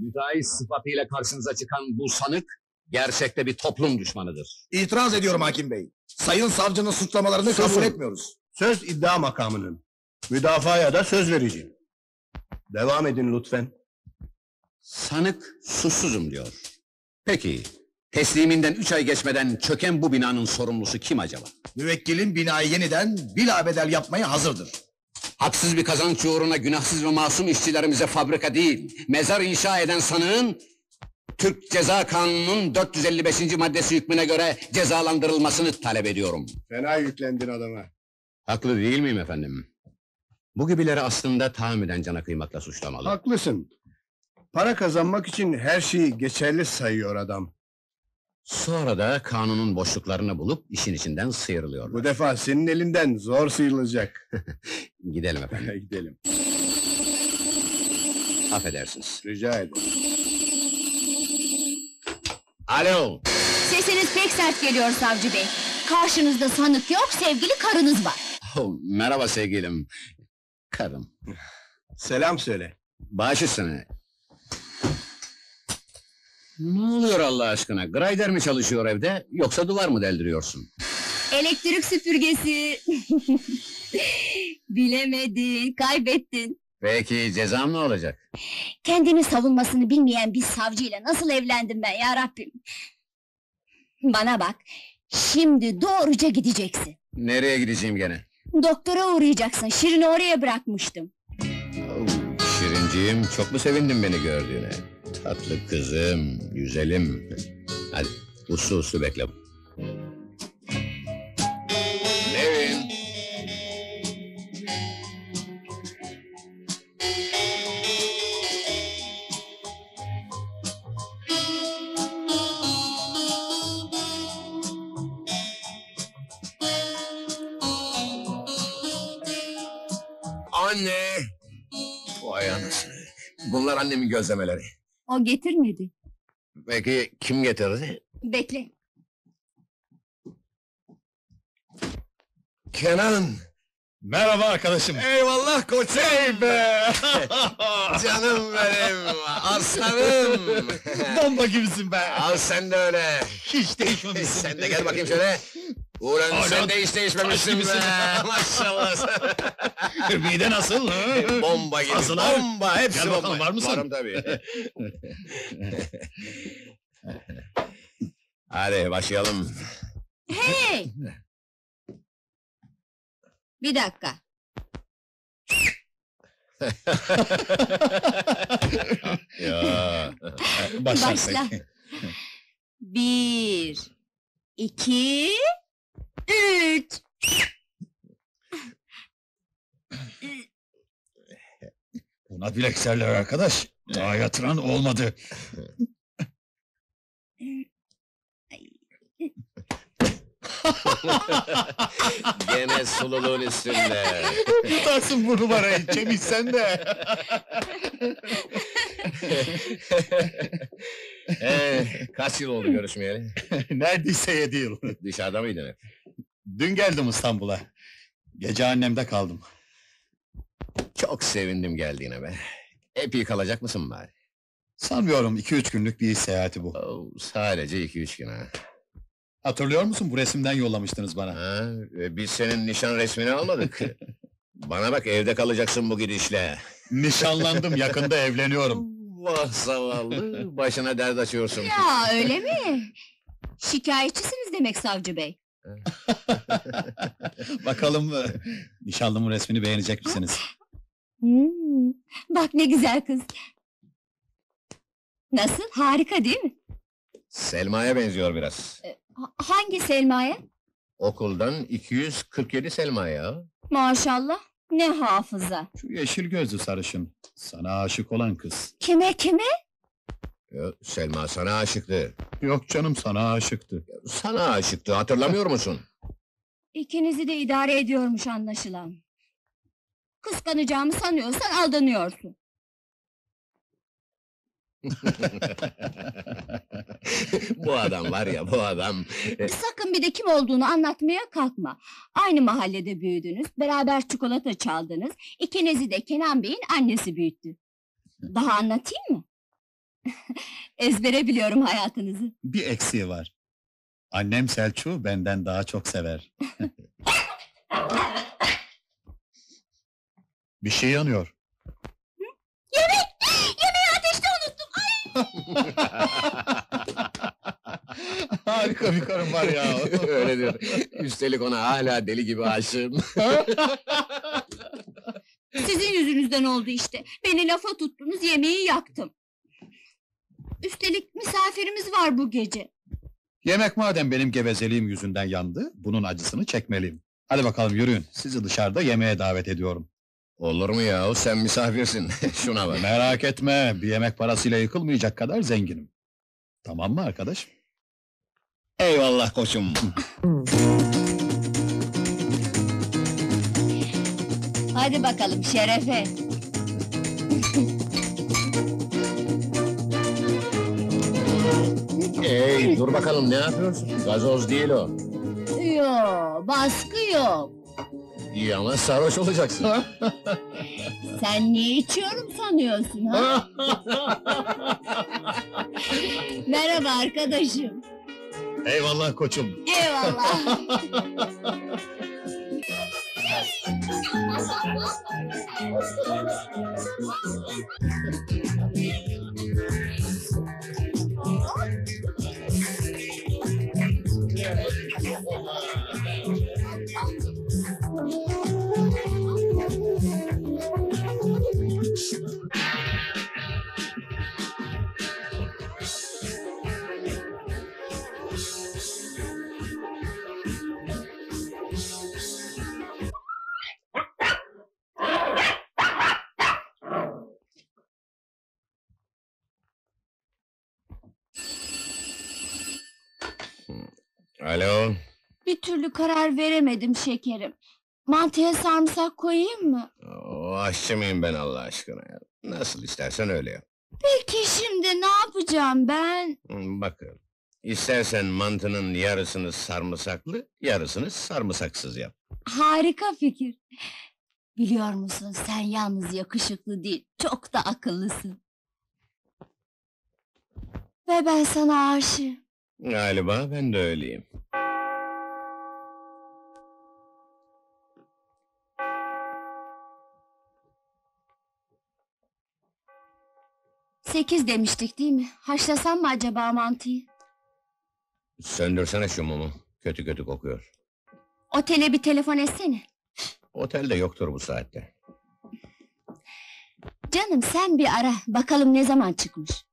Müteahhit sıfatıyla karşınıza çıkan bu sanık gerçekte bir toplum düşmanıdır. İtiraz ediyorum hakim bey. Sayın savcının suçlamalarını kabul Susun. etmiyoruz. Söz iddia makamının. Müdafaya da söz vereceğim. Devam edin lütfen. Sanık suçsuzum diyor. Peki tesliminden üç ay geçmeden çöken bu binanın sorumlusu kim acaba? Müvekkilin binayı yeniden bilabedel yapmaya hazırdır. Haksız bir kazanç uğruna günahsız ve masum işçilerimize fabrika değil, mezar inşa eden sanığın Türk Ceza Kanunu'nun 455. maddesi hükmüne göre cezalandırılmasını talep ediyorum. Fena yüklendin adama. Haklı değil miyim efendim? Bu gibileri aslında tahammüden cana kıymakla suçlamalı. Haklısın. Para kazanmak için her şeyi geçerli sayıyor adam. Sonra da kanunun boşluklarını bulup işin içinden sıyrılıyor. Bu defa senin elinden zor sıyrılacak. Gidelim efendim. Gidelim. Affedersiniz. Rica ederim. Alo. Sesiniz pek sert geliyor savcı bey. Karşınızda sanık yok, sevgili karınız var. Oh, merhaba sevgilim. Karım. Selam söyle. Baş üstüne. Ne oluyor Allah aşkına? Grider mi çalışıyor evde yoksa duvar mı deldiriyorsun? Elektrik süpürgesi. Bilemedin, kaybettin. Peki cezam ne olacak? Kendini savunmasını bilmeyen bir savcıyla nasıl evlendim ben ya Rabbim? Bana bak, şimdi doğruca gideceksin. Nereye gideceğim gene? Doktora uğrayacaksın, Şirin'i oraya bırakmıştım. Şirinciğim çok mu sevindin beni gördüğüne? Tatlı kızım, güzelim. Hadi uslu uslu bekle. Nevin. Anne! Vay anasını. Bunlar annemin gözlemeleri. O getirmedi. Peki kim getirdi? Bekle. Kenan. Merhaba arkadaşım. Eyvallah koçum. Hey be! Canım benim, aslanım. Bomba gibisin be! Al sen de öyle. Hiç değişmemişsin. sen de gel bakayım şöyle. Ulan Hala sen de hiç değişmemişsin be. Maşallah. Mide nasıl? hı? bomba gibi, Nasıl abi? bomba. Hepsi Gel bakalım, bomba. var mısın? Varım tabii. Hadi başlayalım. Hey! Bir dakika. ya. Başla. Başla. Bir, iki, üç. Buna bilek serler arkadaş. Daha yatıran olmadı. Gene sululuğun üstünde. Tutarsın bu numarayı Cemil sen de. ee, kaç yıl oldu görüşmeyeli? Neredeyse yedi yıl. Dışarıda mıydın hep? Dün geldim İstanbul'a. Gece annemde kaldım. Çok sevindim geldiğine be. Epey kalacak mısın bari? Sanmıyorum iki üç günlük bir iş seyahati bu. Oo, sadece iki üç gün ha. Hatırlıyor musun bu resimden yollamıştınız bana. ha e, biz senin nişan resmini almadık. Bana bak evde kalacaksın bu gidişle. Nişanlandım yakında evleniyorum. Vah zavallı, başına dert açıyorsun. Ya öyle mi? Şikayetçisiniz demek savcı bey. Bakalım e, nişanlımın resmini beğenecek misiniz? Hmm, bak ne güzel kız. Nasıl? Harika değil mi? Selma'ya benziyor biraz. Ha- hangi Selma'ya? Okuldan 247 Selma ya. Maşallah. Ne hafıza. Şu yeşil gözlü sarışın. Sana aşık olan kız. Kime kime? Ya, Selma sana aşıktı. Yok canım sana aşıktı. Sana aşıktı hatırlamıyor musun? İkinizi de idare ediyormuş anlaşılan. Kıskanacağımı sanıyorsan aldanıyorsun. bu adam var ya bu adam. E, Sakın bir de kim olduğunu anlatmaya kalkma. Aynı mahallede büyüdünüz, beraber çikolata çaldınız. İkinizi de Kenan Bey'in annesi büyüttü. Daha anlatayım mı? Ezbere biliyorum hayatınızı. Bir eksiği var. Annem Selçuk'u benden daha çok sever. bir şey yanıyor. Harika bir karım var ya. Öyledir. Üstelik ona hala deli gibi aşığım. Sizin yüzünüzden oldu işte. Beni lafa tuttunuz, yemeği yaktım. Üstelik misafirimiz var bu gece. Yemek madem benim gevezeliğim yüzünden yandı, bunun acısını çekmeliyim. Hadi bakalım yürüyün, sizi dışarıda yemeğe davet ediyorum. Olur mu ya? Sen misafirsin. Şuna bak. Merak etme, bir yemek parasıyla yıkılmayacak kadar zenginim. Tamam mı arkadaş? Eyvallah koçum. Hadi bakalım şerefe. Hey dur bakalım ne yapıyorsun? Gazoz değil o. Yo, baskı yok. İyi ama sarhoş olacaksın. Sen niye içiyorum sanıyorsun ha? Merhaba arkadaşım. Eyvallah koçum. Eyvallah. Alo. Bir türlü karar veremedim şekerim. Mantıya sarımsak koyayım mı? O aşçı mıyım ben Allah aşkına ya? Nasıl istersen öyle yap. Peki şimdi ne yapacağım ben? Hmm, Bakın. İstersen mantının yarısını sarımsaklı, yarısını sarımsaksız yap. Harika fikir. Biliyor musun sen yalnız yakışıklı değil, çok da akıllısın. Ve ben sana aşığım. Galiba ben de öyleyim. Sekiz demiştik değil mi? Haşlasam mı acaba mantıyı? Söndürsene şu mumu. Kötü kötü kokuyor. Otele bir telefon etsene. Otelde yoktur bu saatte. Canım sen bir ara, bakalım ne zaman çıkmış.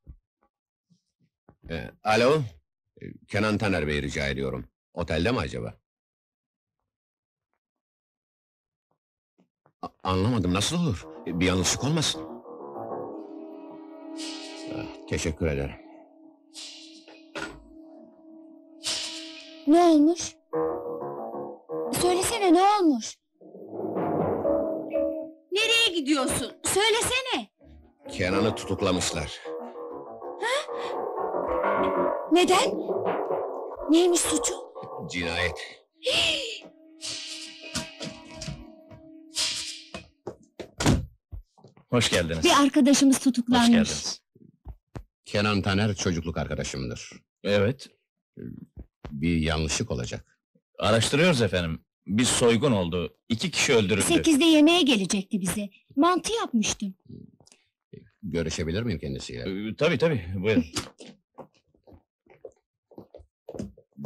Ee, alo. Ee, Kenan Taner Bey rica ediyorum. Otelde mi acaba? A- anlamadım nasıl olur? Bir yanlışlık olmasın. Ah, teşekkür ederim. Ne olmuş? Söylesene ne olmuş? Nereye gidiyorsun? Söylesene. Kenan'ı tutuklamışlar. Neden? Neymiş suçu? Cinayet. Hoş geldiniz. Bir arkadaşımız Hoş tutuklanmış. geldiniz. Kenan Taner çocukluk arkadaşımdır. Evet. Bir yanlışlık olacak. Araştırıyoruz efendim. Bir soygun oldu. İki kişi öldürüldü. Sekizde yemeğe gelecekti bize. Mantı yapmıştım. Görüşebilir miyim kendisiyle? Ee, tabii tabii. Buyurun.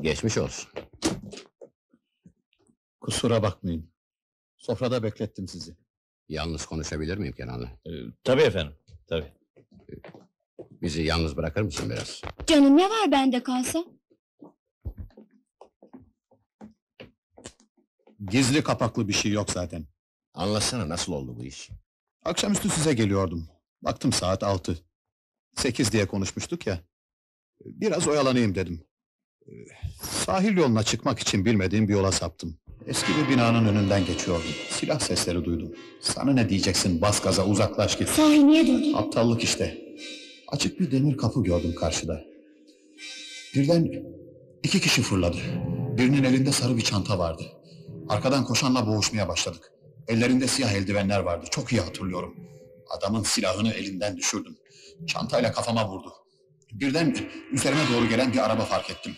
Geçmiş olsun. Kusura bakmayın. Sofrada beklettim sizi. Yalnız konuşabilir miyim Kenan'la? Ee, tabii efendim. Tabii. Bizi yalnız bırakır mısın biraz? Canım ne var bende kalsa? Gizli kapaklı bir şey yok zaten. Anlatsana nasıl oldu bu iş? Akşamüstü size geliyordum. Baktım saat altı. Sekiz diye konuşmuştuk ya. Biraz oyalanayım dedim. Ee, Sahil yoluna çıkmak için bilmediğim bir yola saptım. Eski bir binanın önünden geçiyordum. Silah sesleri duydum. Sana ne diyeceksin bas gaza uzaklaş git. Sahi niye durdun? Aptallık işte. Açık bir demir kapı gördüm karşıda. Birden iki kişi fırladı. Birinin elinde sarı bir çanta vardı. Arkadan koşanla boğuşmaya başladık. Ellerinde siyah eldivenler vardı. Çok iyi hatırlıyorum. Adamın silahını elinden düşürdüm. Çantayla kafama vurdu. Birden üzerime doğru gelen bir araba fark ettim.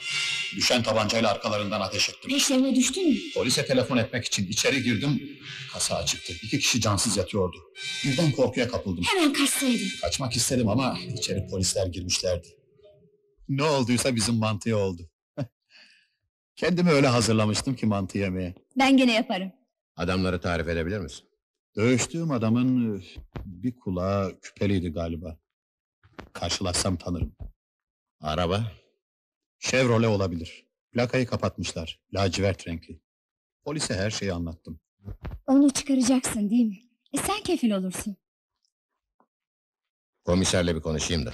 Düşen tabancayla arkalarından ateş ettim. Peşlerine düştün mü? Polise telefon etmek için içeri girdim. Kasa açıktı. İki kişi cansız yatıyordu. Birden korkuya kapıldım. Hemen kaçsaydın. Kaçmak istedim ama içeri polisler girmişlerdi. Ne olduysa bizim mantıya oldu. Kendimi öyle hazırlamıştım ki mantı yemeye. Ben gene yaparım. Adamları tarif edebilir misin? Dövüştüğüm adamın bir kulağı küpeliydi galiba. Karşılaşsam tanırım. Araba. Chevrolet olabilir. Plakayı kapatmışlar. Lacivert renkli. Polise her şeyi anlattım. Onu çıkaracaksın değil mi? E sen kefil olursun. Komiserle bir konuşayım da.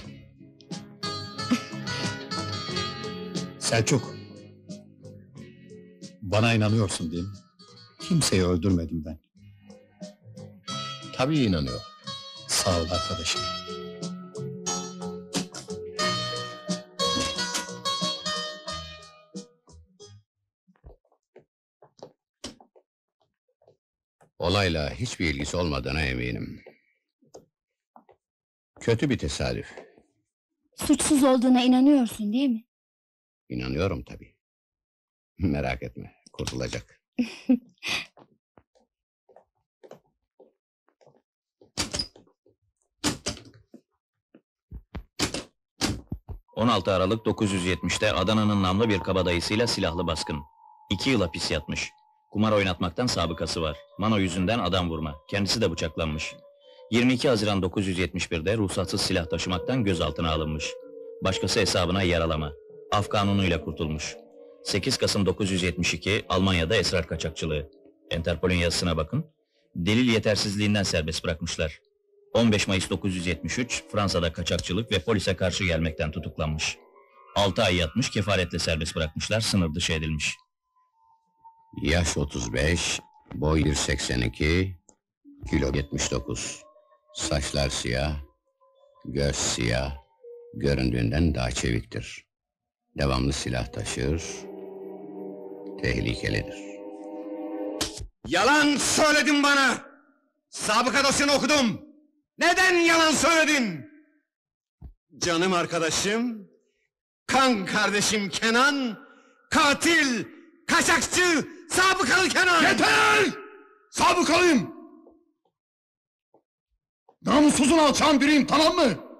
Selçuk. Bana inanıyorsun değil mi? Kimseyi öldürmedim ben. Tabii inanıyor. Sağ ol arkadaşım. Olayla hiçbir ilgisi olmadığına eminim. Kötü bir tesadüf. Suçsuz olduğuna inanıyorsun değil mi? İnanıyorum tabii. Merak etme, kurtulacak. — 16 Aralık 970'te Adana'nın namlı bir kabadayısıyla silahlı baskın. İki yıl hapis yatmış. Kumar oynatmaktan sabıkası var. Mano yüzünden adam vurma. Kendisi de bıçaklanmış. 22 Haziran 971'de ruhsatsız silah taşımaktan gözaltına alınmış. Başkası hesabına yaralama. Af kanunuyla kurtulmuş. 8 Kasım 972 Almanya'da esrar kaçakçılığı. Interpol'ün yazısına bakın. Delil yetersizliğinden serbest bırakmışlar. 15 Mayıs 973 Fransa'da kaçakçılık ve polise karşı gelmekten tutuklanmış. 6 ay yatmış kefaretle serbest bırakmışlar sınır dışı edilmiş. Yaş 35, boy 1.82, kilo 79. Saçlar siyah, göz siyah, göründüğünden daha çeviktir. Devamlı silah taşır, tehlikelidir. Yalan söyledin bana! Sabıka dosyonu okudum! Neden yalan söyledin? Canım arkadaşım, kan kardeşim Kenan, katil, kaçakçı, sabıkalı Kenan! Yeter! Sabıkalıyım! Namussuzun alçağın biriyim tamam mı?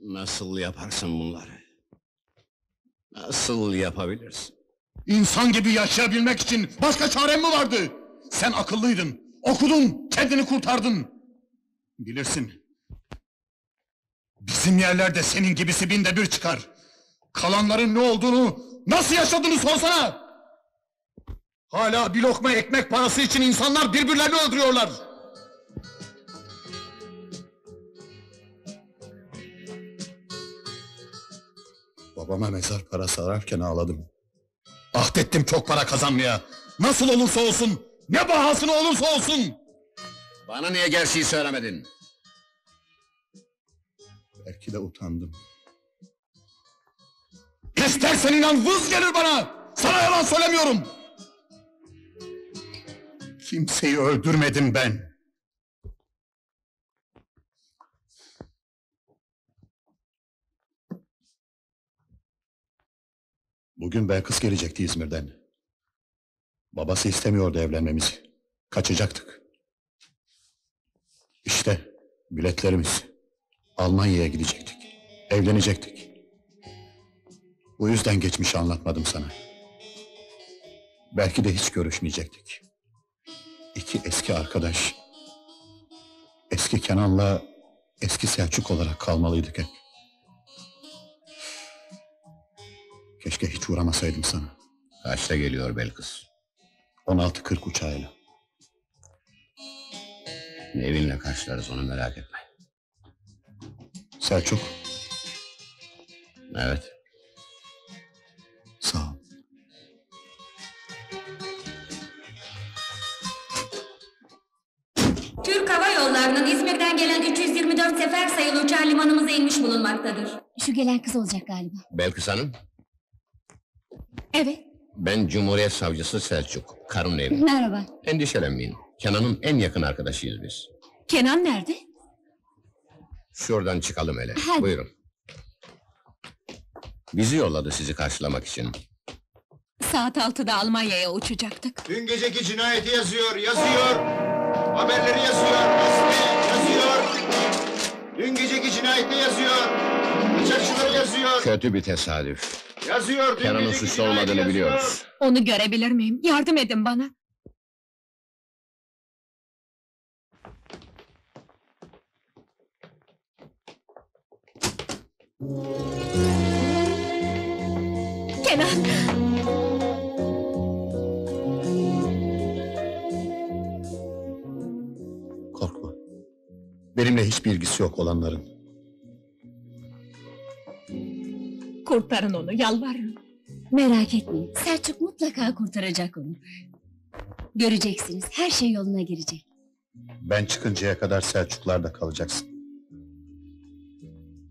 Nasıl yaparsın bunları? Nasıl yapabilirsin? İnsan gibi yaşayabilmek için başka çarem mi vardı? Sen akıllıydın, okudun, kendini kurtardın. Bilirsin. Bizim yerlerde senin gibisi binde bir çıkar. Kalanların ne olduğunu, nasıl yaşadığını sorsana! Hala bir lokma ekmek parası için insanlar birbirlerini öldürüyorlar. Babama mezar parası ararken ağladım. Ahdettim çok para kazanmaya. Nasıl olursa olsun, ne bahasına olursa olsun. Bana niye gerçeği söylemedin? Belki de utandım. İstersen inan vız gelir bana. Sana yalan söylemiyorum. Kimseyi öldürmedim ben. Bugün Belkıs gelecekti İzmir'den. Babası istemiyordu evlenmemizi. Kaçacaktık. İşte biletlerimiz. Almanya'ya gidecektik. Evlenecektik. Bu yüzden geçmişi anlatmadım sana. Belki de hiç görüşmeyecektik. İki eski arkadaş. Eski Kenan'la eski Selçuk olarak kalmalıydık hep. Keşke hiç uğramasaydım sana. Kaçta geliyor Belkıs? 16.40 uçağıyla. Evinle karşılarız onu merak etme. Selçuk Evet. İzmir'den gelen 324 sefer sayılı uçağı limanımıza inmiş bulunmaktadır. Şu gelen kız olacak galiba. Belkıs Hanım, Evet. Ben Cumhuriyet Savcısı Selçuk, karım Nevin. Merhaba. Endişelenmeyin. Kenan'ın en yakın arkadaşıyız biz. Kenan nerede? Şuradan çıkalım hele. Hadi. Buyurun. Bizi yolladı sizi karşılamak için. Saat 6'da Almanya'ya uçacaktık. Dün geceki cinayeti yazıyor, yazıyor. Haberleri yazıyor, yazıyor. Dün geceki cinayeti yazıyor. Kaçakçıları yazıyor. Kötü bir tesadüf. Yazıyor. Dün Kenan'ın geceki suçlu cinayeti olmadığını yazıyor. biliyoruz. Onu görebilir miyim? Yardım edin bana. Kenan! Benimle hiçbir ilgisi yok olanların. Kurtarın onu, yalvarırım. Merak etmeyin. Selçuk mutlaka kurtaracak onu. Göreceksiniz. Her şey yoluna girecek. Ben çıkıncaya kadar Selçuklar'da kalacaksın.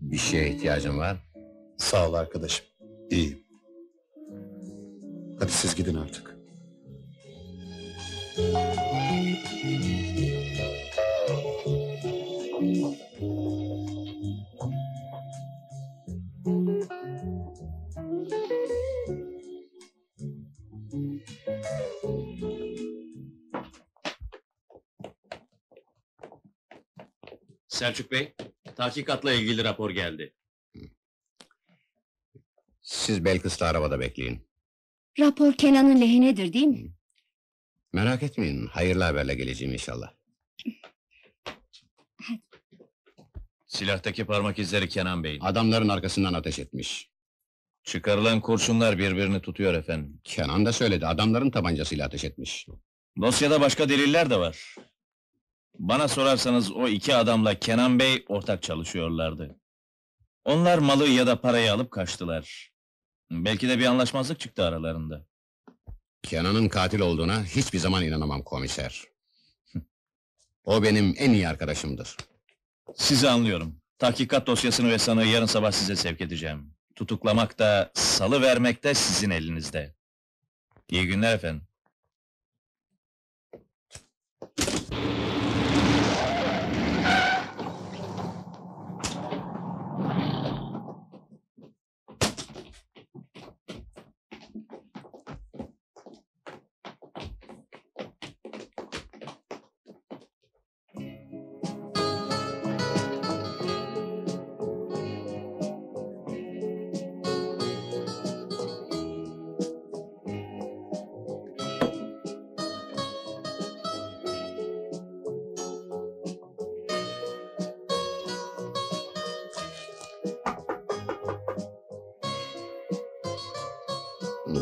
Bir şeye ihtiyacın var. Sağ ol arkadaşım. İyiyim. Hadi siz gidin artık. Selçuk Bey, tahkikatla ilgili rapor geldi. Siz Belkıs'ta arabada bekleyin. Rapor Kenan'ın lehinedir değil mi? Merak etmeyin, hayırlı haberle geleceğim inşallah. Silahtaki parmak izleri Kenan Bey'in. Adamların arkasından ateş etmiş. Çıkarılan kurşunlar birbirini tutuyor efendim. Kenan da söyledi, adamların tabancasıyla ateş etmiş. Dosyada başka deliller de var. Bana sorarsanız o iki adamla Kenan Bey ortak çalışıyorlardı. Onlar malı ya da parayı alıp kaçtılar. Belki de bir anlaşmazlık çıktı aralarında. Kenan'ın katil olduğuna hiçbir zaman inanamam komiser. o benim en iyi arkadaşımdır. Sizi anlıyorum. Tahkikat dosyasını ve sanığı yarın sabah size sevk edeceğim. Tutuklamak da, salı vermek de sizin elinizde. İyi günler efendim.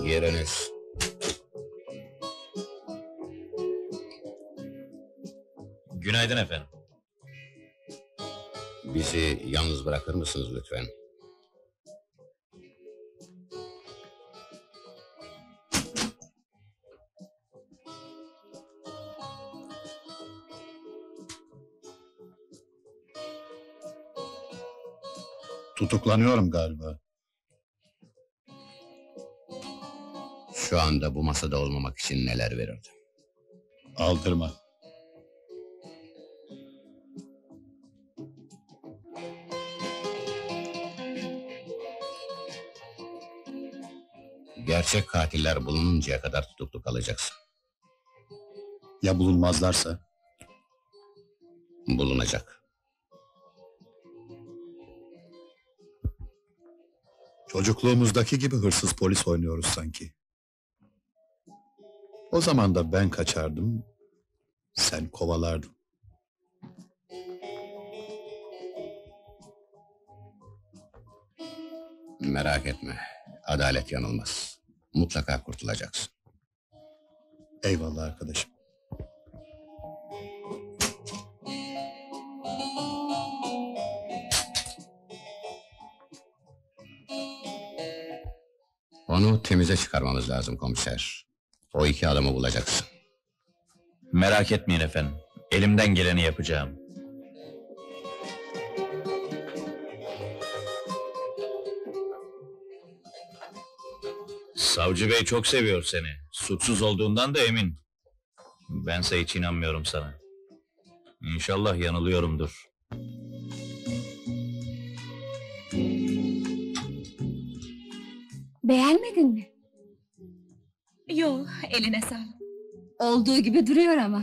Giriniz. Günaydın efendim. Bizi yalnız bırakır mısınız lütfen? Tutuklanıyorum galiba. Şu anda bu masada olmamak için neler verirdim? Aldırma. Gerçek katiller bulununcaya kadar tutuklu kalacaksın. Ya bulunmazlarsa? Bulunacak. Çocukluğumuzdaki gibi hırsız polis oynuyoruz sanki. O zaman da ben kaçardım, sen kovalardın. Merak etme. Adalet yanılmaz. Mutlaka kurtulacaksın. Eyvallah arkadaşım. Onu temize çıkarmamız lazım komiser. O iki adamı bulacaksın. Merak etmeyin efendim. Elimden geleni yapacağım. Savcı bey çok seviyor seni. Suçsuz olduğundan da emin. Bense hiç inanmıyorum sana. İnşallah yanılıyorumdur. Beğenmedin mi? Yo, eline sağlık. Olduğu gibi duruyor ama.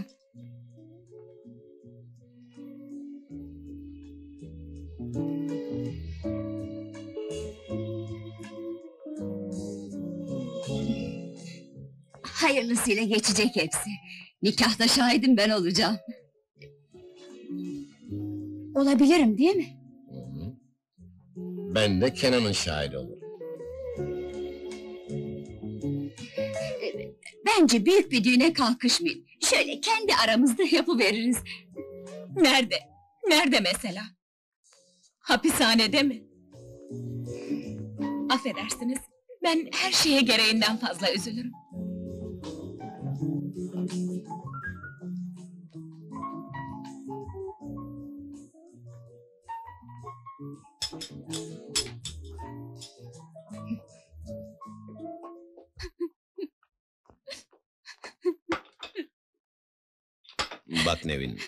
Hayırlısıyla geçecek hepsi. Nikahta şahidim ben olacağım. Olabilirim değil mi? Ben de Kenan'ın şahidi olurum. Bence büyük bir düğüne kalkışmayın. Şöyle kendi aramızda yapıveririz. Nerede? Nerede mesela? Hapishanede mi? Affedersiniz. Ben her şeye gereğinden fazla üzülürüm. Nevin,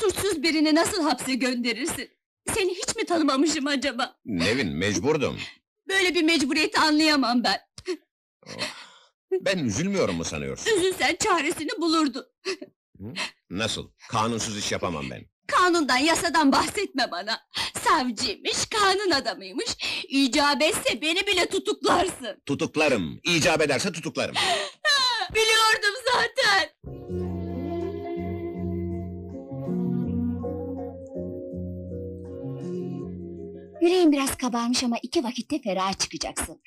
Suçsuz birini nasıl hapse gönderirsin? Seni hiç mi tanımamışım acaba? Nevin mecburdum. Böyle bir mecburiyeti anlayamam ben. Ben üzülmüyorum mu sanıyorsun? Üzülsen çaresini bulurdun. Nasıl? Kanunsuz iş yapamam ben. Kanundan, yasadan bahsetme bana. Savcıymış, kanun adamıymış. İcap etse beni bile tutuklarsın. Tutuklarım. İcap ederse tutuklarım. Biliyordum zaten. Yüreğim biraz kabarmış ama iki vakitte ferah çıkacaksın.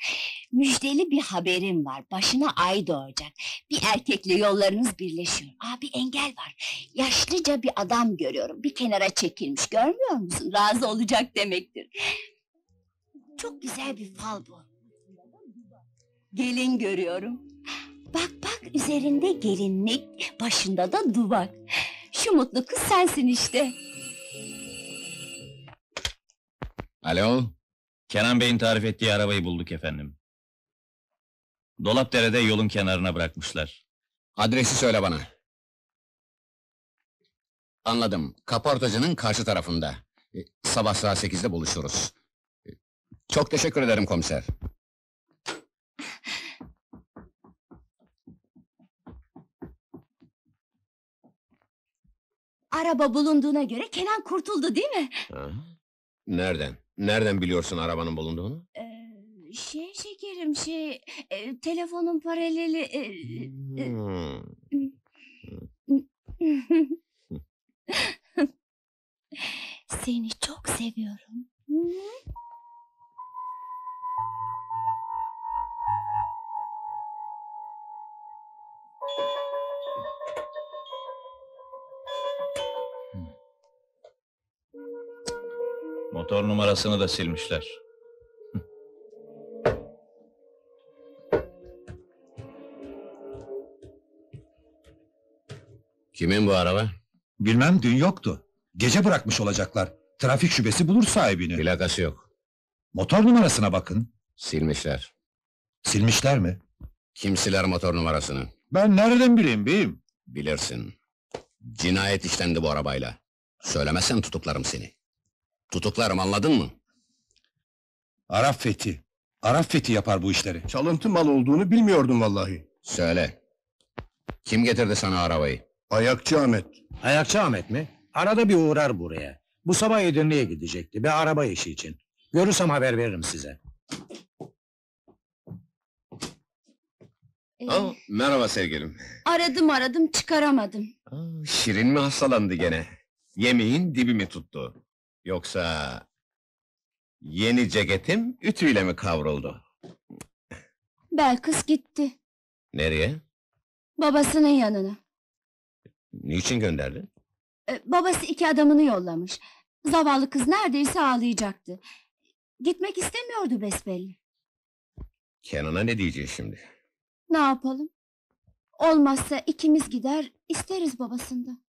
Müjdeli bir haberim var. Başına ay doğacak. Bir erkekle yollarınız birleşiyor. Abi engel var. Yaşlıca bir adam görüyorum. Bir kenara çekilmiş. Görmüyor musun? Razı olacak demektir. Çok güzel bir fal bu. Gelin görüyorum. Bak bak üzerinde gelinlik, başında da duvak. Şu mutlu kız sensin işte. Alo? Kenan Bey'in tarif ettiği arabayı bulduk efendim. Dolapdere'de yolun kenarına bırakmışlar. Adresi söyle bana. Anladım. Kaportacının karşı tarafında. E, Sabah saat sekizde buluşuruz. E, Çok teşekkür ederim komiser. Araba bulunduğuna göre Kenan kurtuldu değil mi? Nereden? Nereden biliyorsun arabanın bulunduğunu? Ee, şey şekerim şey, e, telefonun paraleli... e, e, Hmm. Seni çok seviyorum. Motor numarasını da silmişler. Kimin bu araba? Bilmem dün yoktu. Gece bırakmış olacaklar. Trafik şubesi bulur sahibini. Plakası yok. Motor numarasına bakın. Silmişler. Silmişler mi? Kim siler motor numarasını? Ben nereden bileyim beyim? Bilirsin. Cinayet işlendi bu arabayla. Söylemezsen tutuklarım seni. Tutuklarım anladın mı? Arap Fethi. Arap Fethi yapar bu işleri. Çalıntı mal olduğunu bilmiyordum vallahi. Söyle. Kim getirdi sana arabayı? Ayakçı Ahmet. Ayakçı Ahmet mi? Arada bir uğrar buraya. Bu sabah Edirne'ye gidecekti. Bir araba işi için. Görürsem haber veririm size. Ee, Aa, merhaba sevgilim. aradım aradım çıkaramadım. Aa, Şirin mi hastalandı gene? Yemeğin dibi mi tuttu? Yoksa... Yeni ceketim ütüyle mi kavruldu? Belkıs gitti. Nereye? Babasının yanına. Niçin gönderdin? Ee, babası iki adamını yollamış. Zavallı kız neredeyse ağlayacaktı. Gitmek istemiyordu besbelli. Kenan'a ne diyeceğiz şimdi? Ne yapalım? Olmazsa ikimiz gider, isteriz babasından.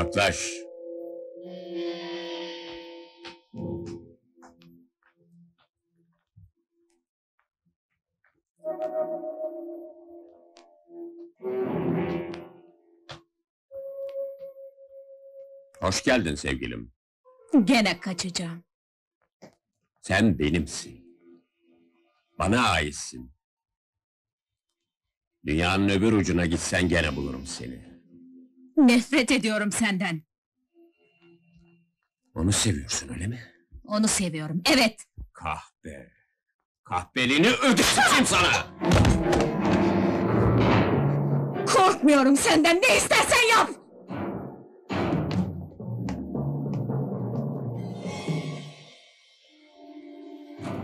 Yaklaş. Hoş geldin sevgilim. Gene kaçacağım. Sen benimsin. Bana aitsin. Dünyanın öbür ucuna gitsen gene bulurum seni. Nefret ediyorum senden. Onu seviyorsun öyle mi? Onu seviyorum. Evet. Kahpe. Kahpeliğini ödeteceğim sana! Korkmuyorum senden. Ne istersen yap.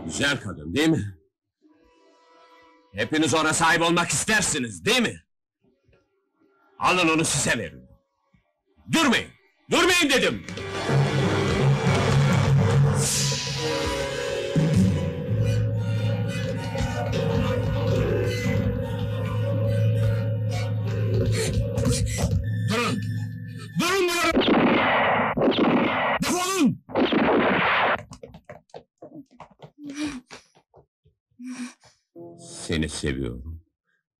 Güzel kadın değil mi? Hepiniz ona sahip olmak istersiniz değil mi? Alın onu size verin. Durmayın! Durmayın dedim! Durun! Durun diyorum! Defolun! Seni seviyorum.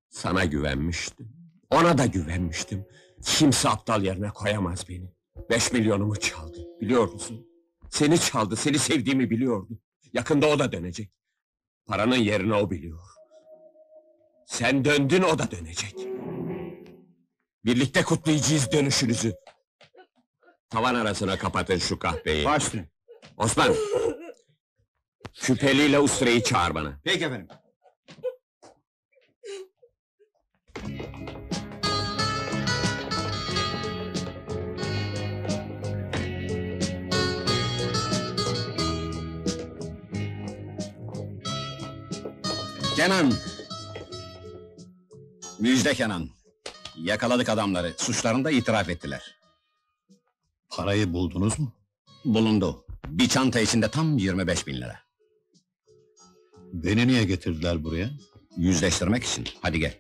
Sana güvenmiştim. Ona da güvenmiştim. Kimse aptal yerine koyamaz beni. Beş milyonumu çaldı. Biliyor musun? Seni çaldı, seni sevdiğimi biliyordu. Yakında o da dönecek. Paranın yerini o biliyor. Sen döndün, o da dönecek. Birlikte kutlayacağız dönüşünüzü. Tavan arasına kapatın şu kahveyi. Başla. Osman! Küpeliyle Usre'yi çağır bana. Peki efendim. Kenan! Müjde Kenan. Yakaladık adamları. Suçlarını da itiraf ettiler. Parayı buldunuz mu? Bulundu. Bir çanta içinde tam 25 bin lira. Beni niye getirdiler buraya? Yüzleştirmek için. Hadi gel.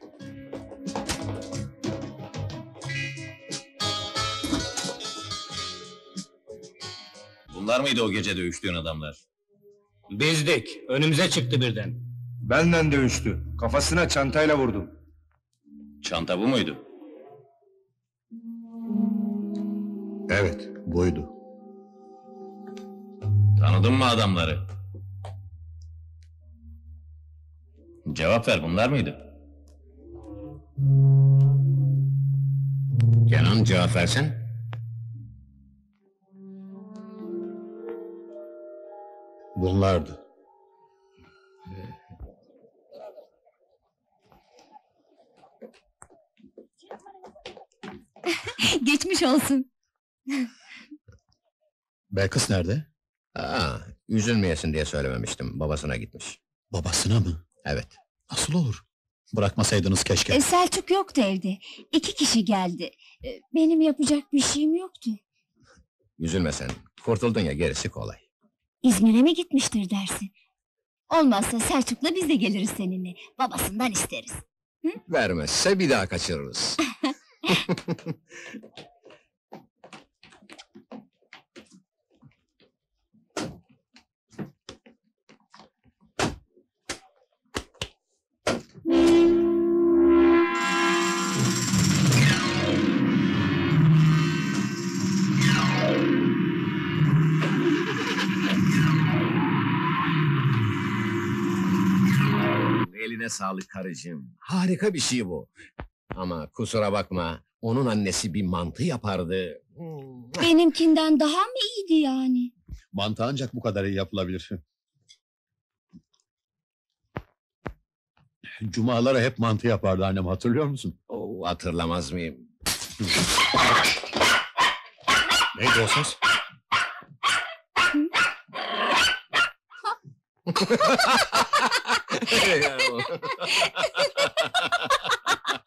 Bunlar mıydı o gece dövüştüğün adamlar? Bizdik. Önümüze çıktı birden. Benden dövüştü. Kafasına çantayla vurdum. Çanta bu muydu? Evet, buydu. Tanıdın mı adamları? Cevap ver bunlar mıydı? Kenan cevap versen. Bunlardı. Geçmiş olsun. Belkıs nerede? Aa, üzülmeyesin diye söylememiştim. Babasına gitmiş. Babasına mı? Evet. Nasıl olur? Bırakmasaydınız keşke. E, Selçuk yoktu evde. İki kişi geldi. E, benim yapacak bir şeyim yoktu. Üzülme sen. Kurtuldun ya gerisi kolay. İzmir'e mi gitmiştir dersin? Olmazsa Selçuk'la biz de geliriz seninle. Babasından isteriz. Vermezse bir daha kaçırırız. Eline sağlık karıcığım. Harika bir şey bu. Ama kusura bakma, onun annesi bir mantı yapardı. Benimkinden daha mı iyiydi yani? Mantı ancak bu kadar iyi yapılabilir. Cumalara hep mantı yapardı annem, hatırlıyor musun? Oo, hatırlamaz mıyım? Neydi o ses?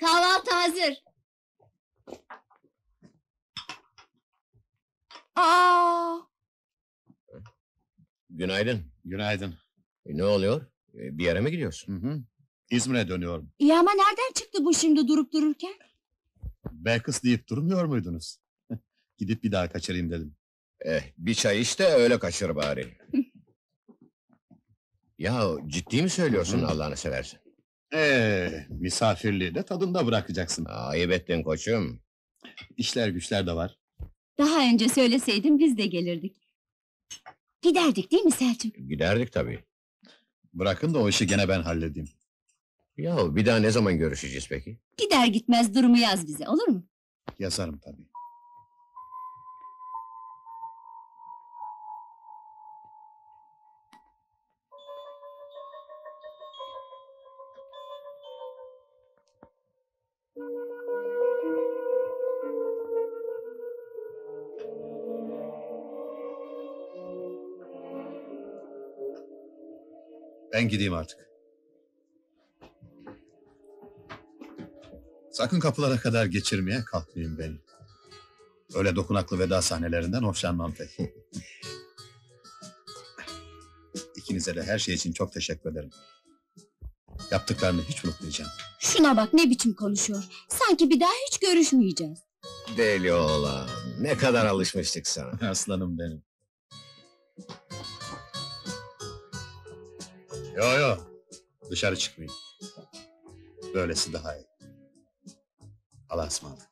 Kahvaltı hazır. Aa, Günaydın. Günaydın. E, ne oluyor? E, bir yere mi gidiyorsun? Hı hı. İzmir'e dönüyorum. iyi ama nereden çıktı bu şimdi durup dururken? Belkıs deyip durmuyor muydunuz? Gidip bir daha kaçırayım dedim. Eh, bir çay iç de öyle kaçır bari. ya ciddi mi söylüyorsun Hı. Allah'ını seversen? Ee, misafirliği de tadında bırakacaksın. Ayıp ettin koçum. İşler güçler de var. Daha önce söyleseydin biz de gelirdik. Giderdik değil mi Selçuk? Giderdik tabii. Bırakın da o işi gene ben halledeyim. Ya bir daha ne zaman görüşeceğiz peki? Gider gitmez durumu yaz bize olur mu? Yazarım tabii. Ben gideyim artık. Sakın kapılara kadar geçirmeye kalkmayın beni. Öyle dokunaklı veda sahnelerinden hoşlanmam pek. İkinize de her şey için çok teşekkür ederim. Yaptıklarını hiç unutmayacağım. Şuna bak ne biçim konuşuyor. Sanki bir daha hiç görüşmeyeceğiz. Deli oğlan. Ne kadar alışmıştık sana. Aslanım benim. Yo yo. Dışarı çıkmayın. Böylesi daha iyi. Allah'a ısmarladık.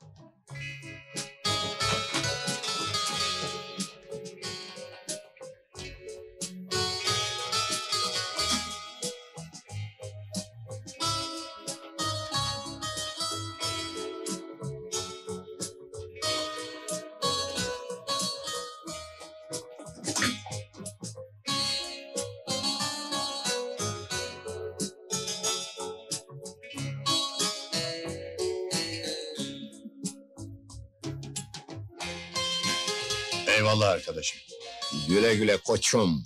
Güle güle koçum.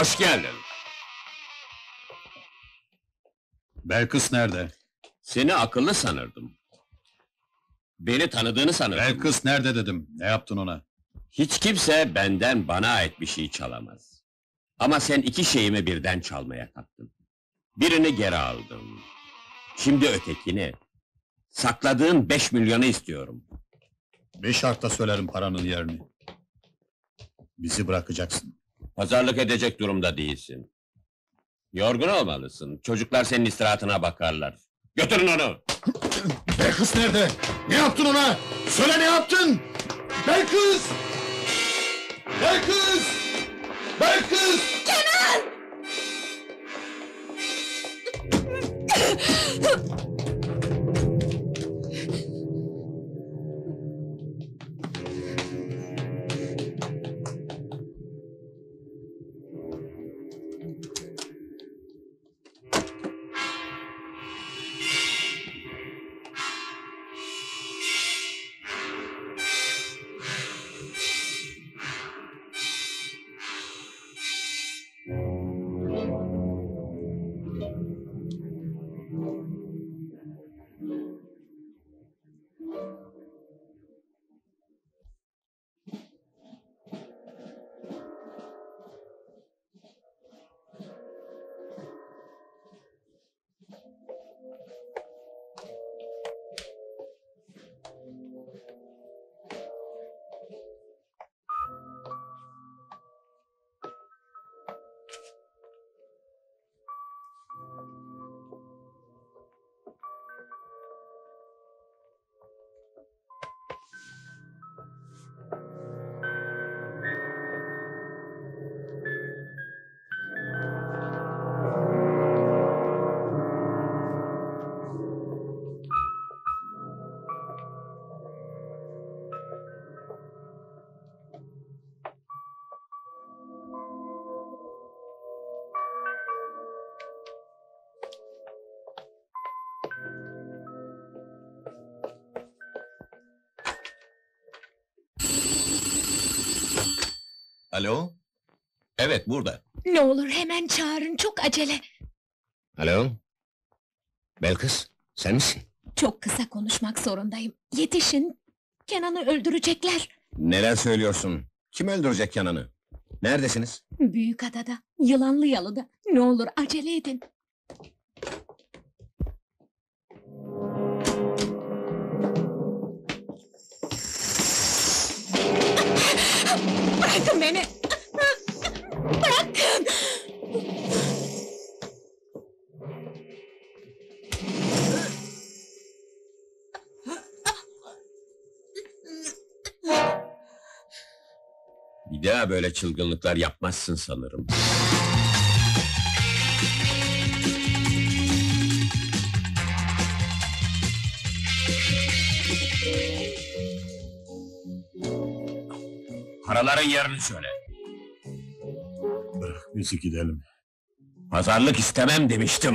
Hoş geldin. Belkıs nerede? Seni akıllı sanırdım. Beni tanıdığını sanırdım. Belkıs nerede dedim. Ne yaptın ona? Hiç kimse benden bana ait bir şey çalamaz. Ama sen iki şeyimi birden çalmaya kalktın. Birini geri aldım. Şimdi ötekini. Sakladığın beş milyonu istiyorum. Bir şartla söylerim paranın yerini. Bizi bırakacaksın. Pazarlık edecek durumda değilsin. Yorgun olmalısın. Çocuklar senin istirahatına bakarlar. Götürün onu! Bey kız nerede? Ne yaptın ona? Söyle ne yaptın? Bey kız! Bey kız! Bey kız! Kenan! Alo? Evet, burada. Ne olur hemen çağırın, çok acele. Alo? Belkıs, sen misin? Çok kısa konuşmak zorundayım. Yetişin, Kenan'ı öldürecekler. Neler söylüyorsun? Kim öldürecek Kenan'ı? Neredesiniz? Büyük adada, yılanlı yalıda. Ne olur acele edin. Bırakın beni! Bırakın! Bir daha böyle çılgınlıklar yapmazsın sanırım. Paraların yerini söyle. Bırak bizi gidelim. Pazarlık istemem demiştim.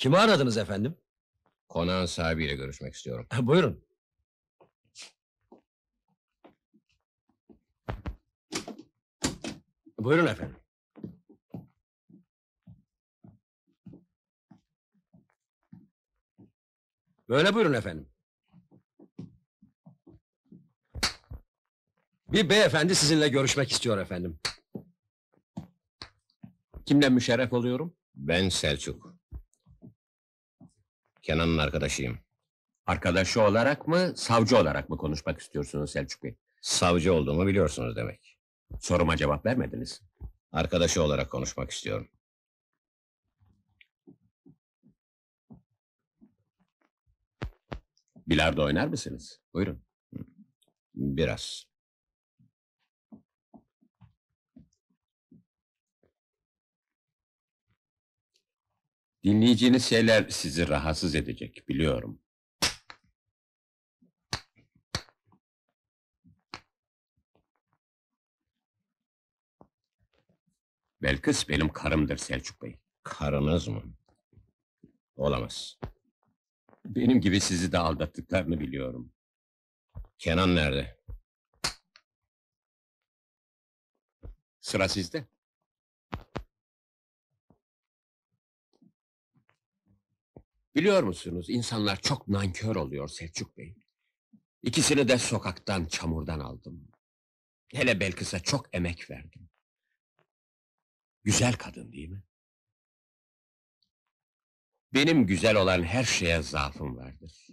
Kimi aradınız efendim? Konağın sahibiyle görüşmek istiyorum. Buyurun. Buyurun efendim. Böyle buyurun efendim. Bir beyefendi sizinle görüşmek istiyor efendim. Kimden müşerref oluyorum? Ben Selçuk. Kenan'ın arkadaşıyım. Arkadaşı olarak mı, savcı olarak mı konuşmak istiyorsunuz Selçuk Bey? Savcı olduğumu biliyorsunuz demek. Soruma cevap vermediniz. Arkadaşı olarak konuşmak istiyorum. Bilardo oynar mısınız? Buyurun. Biraz. Dinleyeceğiniz şeyler sizi rahatsız edecek, biliyorum. Belkıs benim karımdır Selçuk Bey. Karınız mı? Olamaz. Benim gibi sizi de aldattıklarını biliyorum. Kenan nerede? Sıra sizde. Biliyor musunuz, insanlar çok nankör oluyor Selçuk Bey. İkisini de sokaktan, çamurdan aldım. Hele Belkıs'a çok emek verdim. Güzel kadın değil mi? Benim güzel olan her şeye zaafım vardır.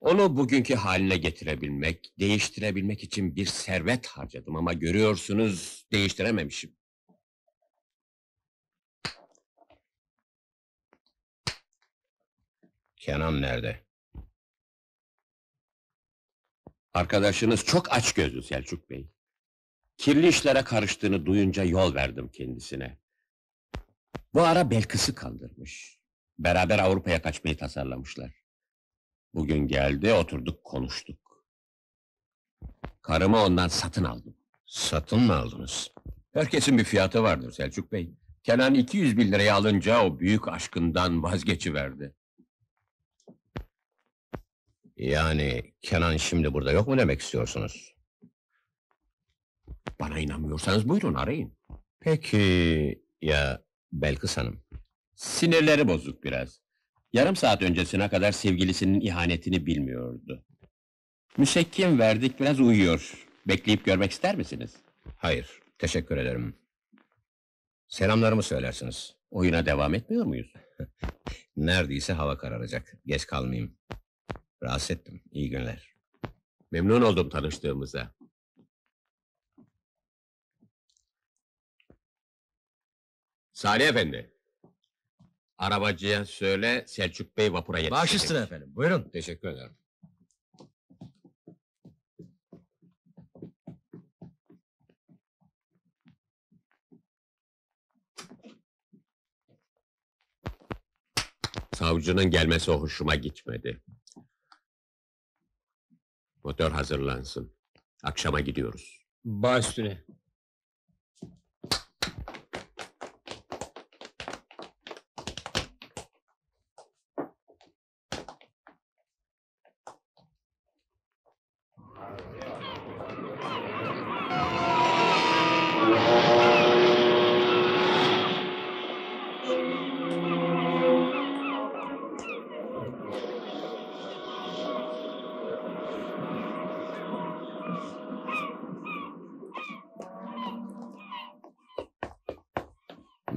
Onu bugünkü haline getirebilmek, değiştirebilmek için bir servet harcadım ama görüyorsunuz değiştirememişim. Kenan nerede? Arkadaşınız çok açgözlü Selçuk Bey. Kirli işlere karıştığını duyunca yol verdim kendisine. Bu ara Belkıs'ı kandırmış. Beraber Avrupa'ya kaçmayı tasarlamışlar. Bugün geldi, oturduk, konuştuk. Karımı ondan satın aldım. Satın mı aldınız? Herkesin bir fiyatı vardır Selçuk Bey. Kenan 200 bin liraya alınca o büyük aşkından vazgeçiverdi. Yani Kenan şimdi burada yok mu demek istiyorsunuz? Bana inanmıyorsanız buyurun arayın. Peki ya Belkıs Hanım? Sinirleri bozuk biraz. Yarım saat öncesine kadar sevgilisinin ihanetini bilmiyordu. Müsekkim verdik biraz uyuyor. Bekleyip görmek ister misiniz? Hayır, teşekkür ederim. Selamlarımı söylersiniz. Oyuna devam etmiyor muyuz? Neredeyse hava kararacak. Geç kalmayayım. Rahatsız ettim. İyi günler. Memnun oldum tanıştığımıza. Salih Efendi. Arabacıya söyle Selçuk Bey vapura yetişecek. Baş üstüne efendim. Buyurun. Teşekkür ederim. Savcının gelmesi hoşuma gitmedi. Motor hazırlansın. Akşama gidiyoruz. Baş üstüne.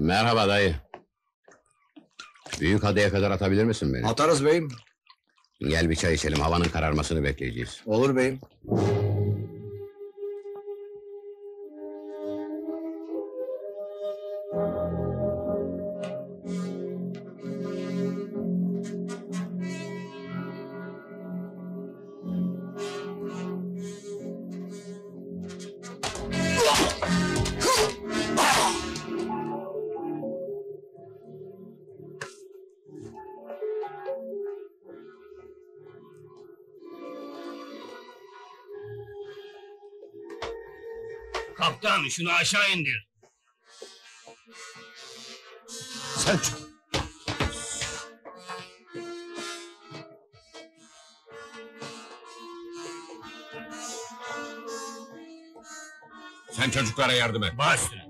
Merhaba dayı. Adaya kadar atabilir misin beni? Atarız beyim. Gel bir çay içelim. Havanın kararmasını bekleyeceğiz. Olur beyim. Şunu aşağı indir. Selçuk. Sen çocuklara yardım et. Baş üstüne.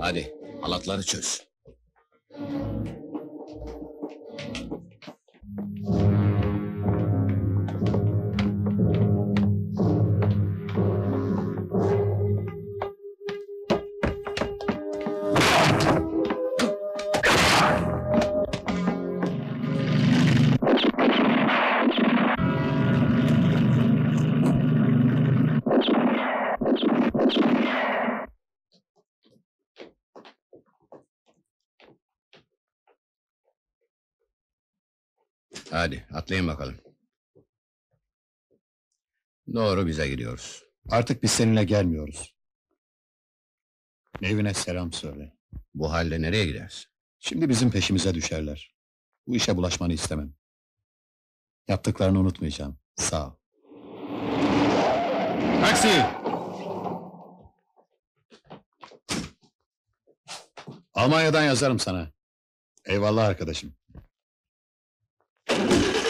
Hadi halatları çöz. Hadi atlayın bakalım. Doğru bize gidiyoruz. Artık biz seninle gelmiyoruz. Evine selam söyle. Bu halde nereye gidersin? Şimdi bizim peşimize düşerler. Bu işe bulaşmanı istemem. Yaptıklarını unutmayacağım. Sağ ol. Taksi! Almanya'dan yazarım sana. Eyvallah arkadaşım. Thank you.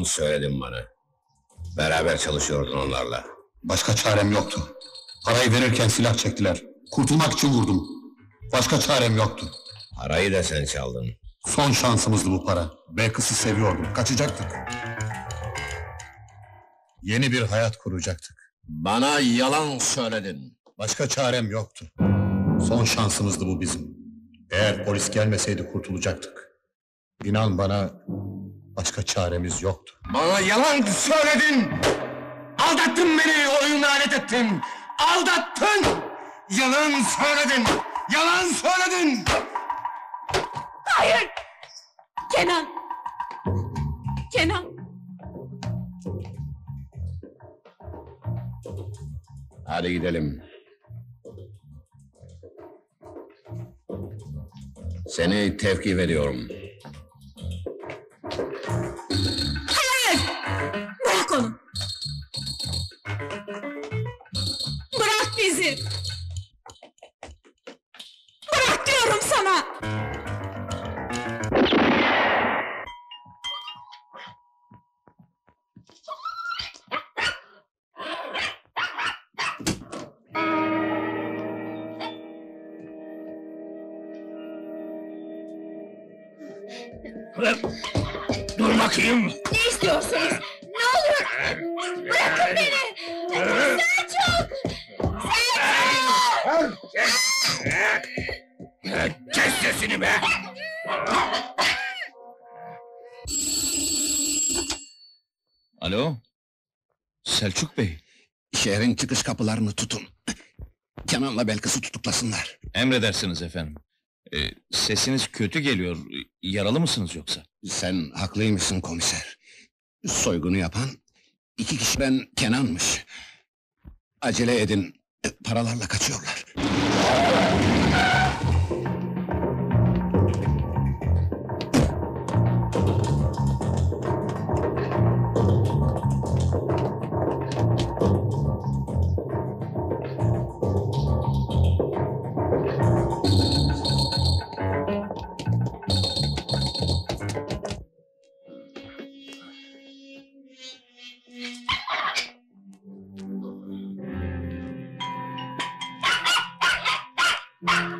Yalan söyledin bana. Beraber çalışıyordun onlarla. Başka çarem yoktu. Parayı verirken silah çektiler. Kurtulmak için vurdum. Başka çarem yoktu. Parayı da sen çaldın. Son şansımızdı bu para. Belkıs'ı seviyordum. Kaçacaktık. Yeni bir hayat kuracaktık. Bana yalan söyledin. Başka çarem yoktu. Son şansımızdı bu bizim. Eğer polis gelmeseydi kurtulacaktık. İnan bana Başka çaremiz yoktu. Bana yalan söyledin! Aldattın beni, oyun alet ettin! Aldattın! Yalan söyledin! Yalan söyledin! Hayır! Kenan! Kenan! Hadi gidelim. Seni tevkif ediyorum. Bırak onu! Bırak bizi! Bırak diyorum sana! Dur bakayım! Ne istiyorsunuz? Ne olur! Bırakın beni! Selçuk! Kes sesini be! Alo? Selçuk Bey, Şehrin çıkış kapılarını tutun. Kenan'la Belkıs'ı tutuklasınlar. emredersiniz efendim. Ee, sesiniz kötü geliyor. Yaralı mısınız yoksa? Sen haklıymışsın komiser. Soygunu yapan iki kişiden Kenan'mış. Acele edin, paralarla kaçıyorlar. Nevin!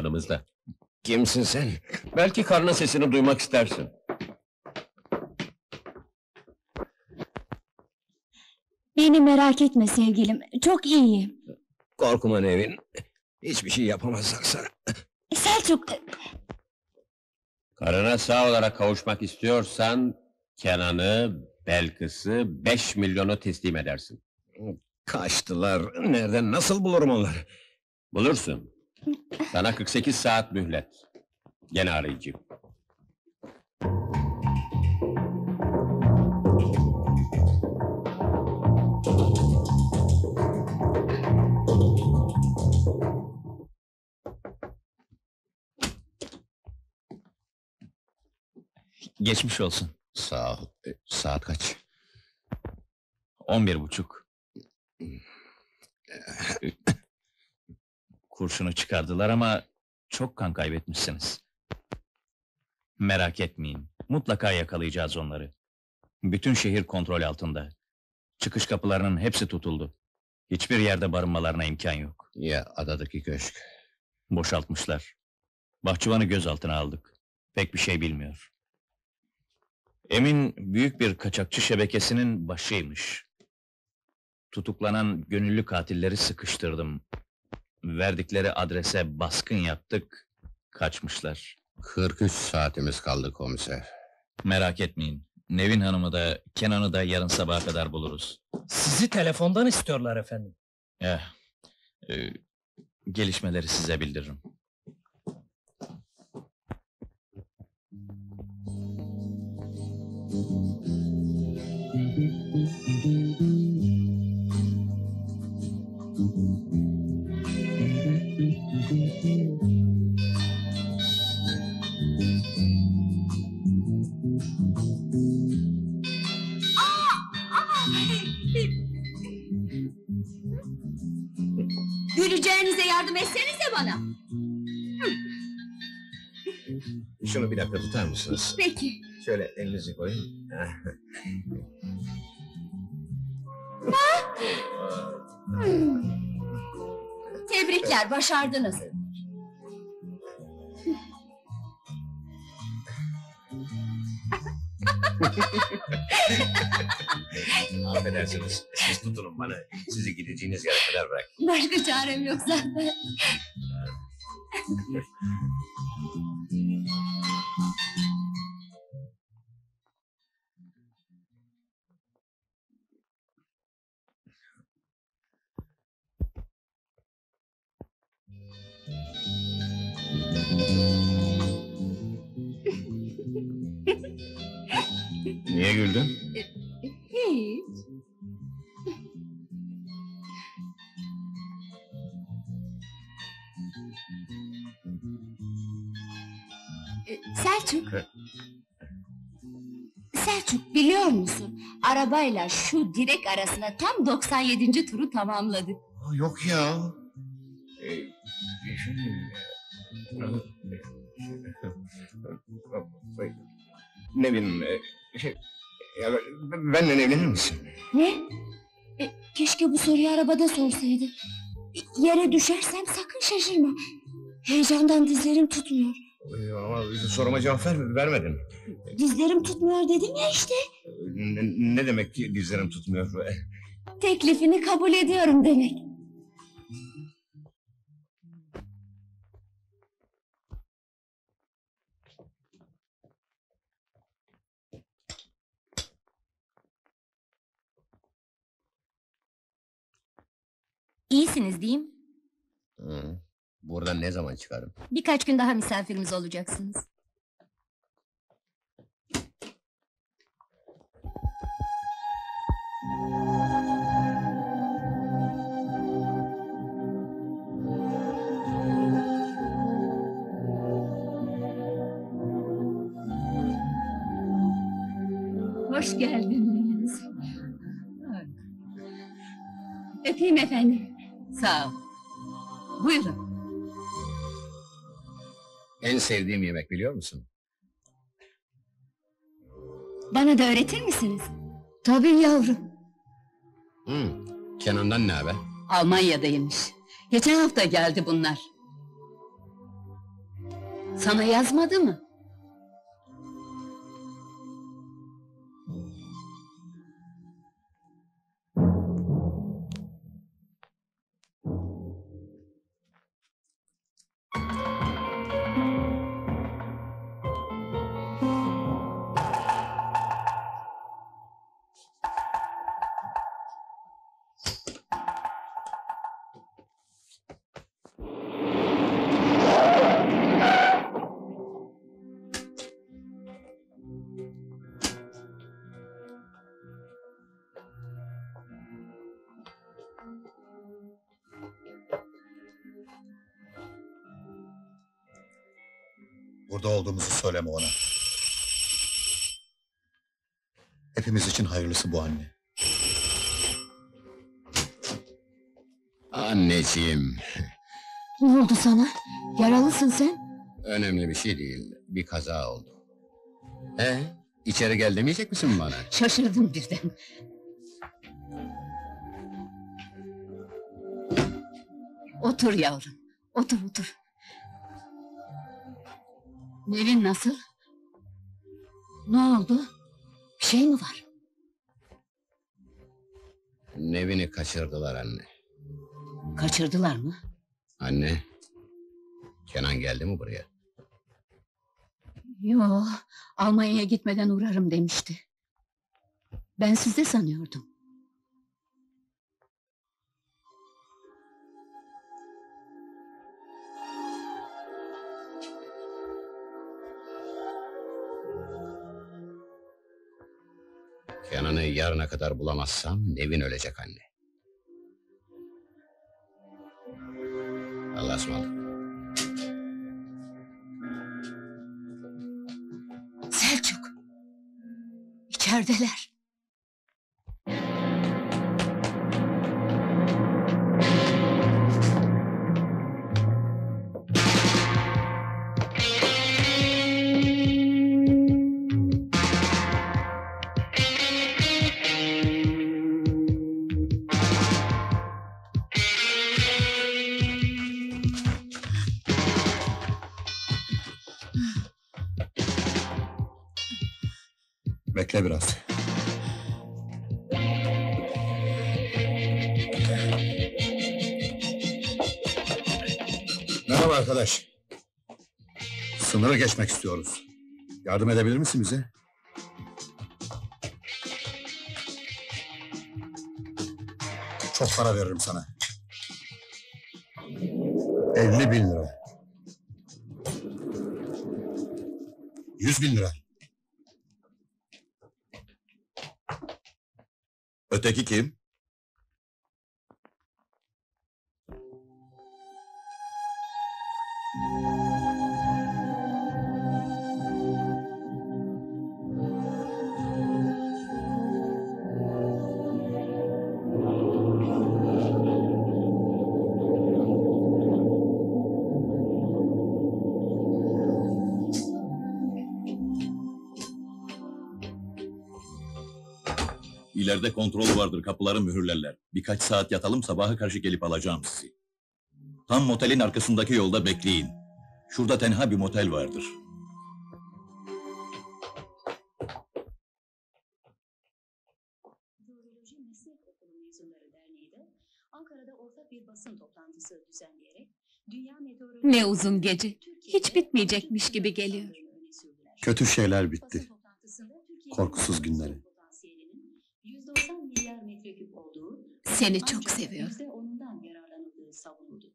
Yanımızda. kimsin sen? Belki karının sesini duymak istersin. Beni merak etme sevgilim, çok iyiyim. Korkma Nevin. Hiçbir şey yapamazlar sana. Selçuk, Karına sağ olarak kavuşmak istiyorsan... ...Kenan'ı, Belkıs'ı, beş milyonu teslim edersin. Kaçtılar. Nereden, nasıl bulurum onları? Bulursun. Sana 48 saat mühlet. Gene arayacağım. Geçmiş olsun. Sağ ol. E, Saat kaç? On bir buçuk. Kurşunu çıkardılar ama çok kan kaybetmişsiniz. Merak etmeyin. Mutlaka yakalayacağız onları. Bütün şehir kontrol altında. Çıkış kapılarının hepsi tutuldu. Hiçbir yerde barınmalarına imkan yok. Ya adadaki köşk. Boşaltmışlar. Bahçıvanı gözaltına aldık. Pek bir şey bilmiyor. Emin büyük bir kaçakçı şebekesinin başıymış. Tutuklanan gönüllü katilleri sıkıştırdım. Verdikleri adrese baskın yaptık, kaçmışlar. 43 saatimiz kaldı komiser. Merak etmeyin. Nevin Hanım'ı da Kenan'ı da yarın sabaha kadar buluruz. Sizi telefondan istiyorlar efendim. Eh, e, gelişmeleri size bildiririm. Güleceğinize yardım etsenize bana. Şunu bir dakika tutar mısınız? Peki. Şöyle elinizi koyun. Hmm. Tebrikler, başardınız. Affedersiniz. Siz tutunun bana. Sizi gideceğiniz yere kadar bırak. Başka çarem yok zaten. Niye güldün? Hiç. E, Selçuk. Efendim biliyor musun? Arabayla şu direk arasına tam 97. turu tamamladık. Yok ya. Ne bileyim... e, Şey, ya, benimle evlenir misin? Ne? E, keşke bu soruyu arabada sorsaydın. E, Yere düşersem sakın şaşırma. Heyecandan dizlerim tutmuyor. Ee, Ama soruma cevap ver, vermedin. Dizlerim tutmuyor dedim ya işte. Ne, ne demek ki dizlerim tutmuyor? Teklifini kabul ediyorum demek. İyisiniz değil mi? Hı. Buradan ne zaman çıkarım? Birkaç gün daha misafirimiz olacaksınız. Hoş geldiniz. Öpeyim efendim. Sağ ol. Buyurun. En sevdiğim yemek biliyor musun? Bana da öğretir misiniz? Tabii yavrum. Hı. Kenan'dan ne haber? Almanya'daymış. Geçen hafta geldi bunlar. Sana yazmadı mı? Söyleme ona. Hepimiz için hayırlısı bu anne. Anneciğim, Ne oldu sana? Yaralısın sen. önemli bir şey değil. Bir kaza oldu. Ee, içeri gel demeyecek misin bana? Şaşırdım birden. Otur yavrum. Otur otur. Nevin nasıl? Ne oldu? Bir şey mi var? Nevini kaçırdılar anne. Kaçırdılar mı? Anne, Kenan geldi mi buraya? Yo, Almanya'ya gitmeden uğrarım demişti. Ben sizde sanıyordum. Kenan'ı yarına kadar bulamazsam Nevin ölecek anne. Allah'a ısmarladık. Selçuk. İçerideler. Geçmek istiyoruz. Yardım edebilir misin bize? Çok para veririm sana. 50 bin lira. 100 bin lira. Öteki kim? İleride kontrol vardır, kapıları mühürlerler. Birkaç saat yatalım, sabaha karşı gelip alacağım sizi. Tam motelin arkasındaki yolda bekleyin. Şurada tenha bir motel vardır. Zooloji Meslek Okulu Mezunları Derneği de Ankara'da ortak bir basın toplantısı düzenleyerek Dünya Meteoroloji Ne uzun gece. Hiç bitmeyecekmiş gibi geliyor. Kötü şeyler bitti. Korkusuz günleri. Seni çok ancak seviyorum. %10'undan yararlanıldığı savunuldu.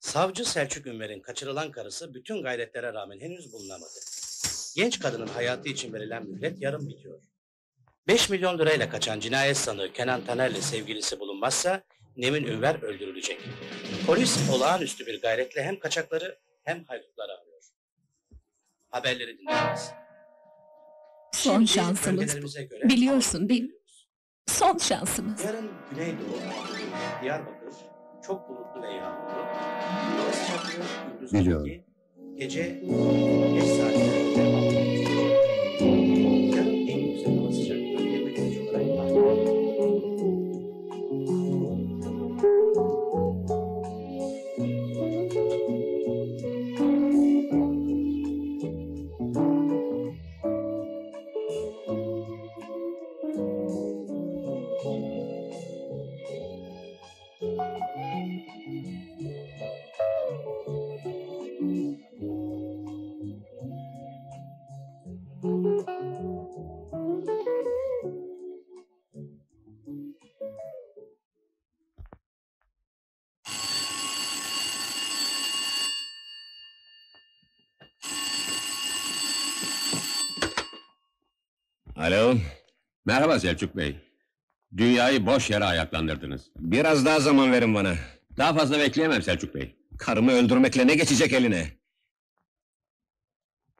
Savcı Selçuk Ünver'in kaçırılan karısı bütün gayretlere rağmen henüz bulunamadı. Genç kadının hayatı için verilen mühlet yarım bitiyor. 5 milyon lirayla kaçan cinayet sanığı Kenan Taner'le sevgilisi bulunmazsa Nevin Ünver öldürülecek. Polis olağanüstü bir gayretle hem kaçakları hem haydutları arıyor. Haberleri dinlediniz. Son şansımız bu. bölgelerimize göre Biliyorsun değil mi? Son şansımız. Yarın Güneydoğu, Diyarbakır, çok bulutlu ve yağmurlu. Hava sıcaklığı gündüz gece geç saatlerde 16 Selçuk Bey. Dünyayı boş yere ayaklandırdınız. Biraz daha zaman verin bana. Daha fazla bekleyemem Selçuk Bey. Karımı öldürmekle ne geçecek eline?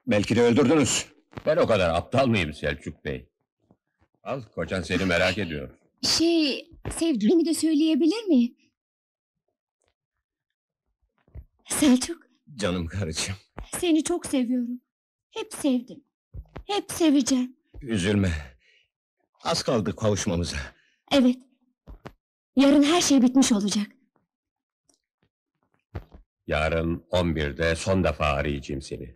Belki de öldürdünüz. Ben o kadar aptal mıyım Selçuk Bey? Al, kocan seni merak ediyor. Şey, sevdiğimi de söyleyebilir miyim? Selçuk, Canım karıcığım. seni çok seviyorum. Hep sevdim. Hep seveceğim. Üzülme. Az kaldı kavuşmamıza. Evet. Yarın her şey bitmiş olacak. Yarın 11'de son defa arayacağım seni.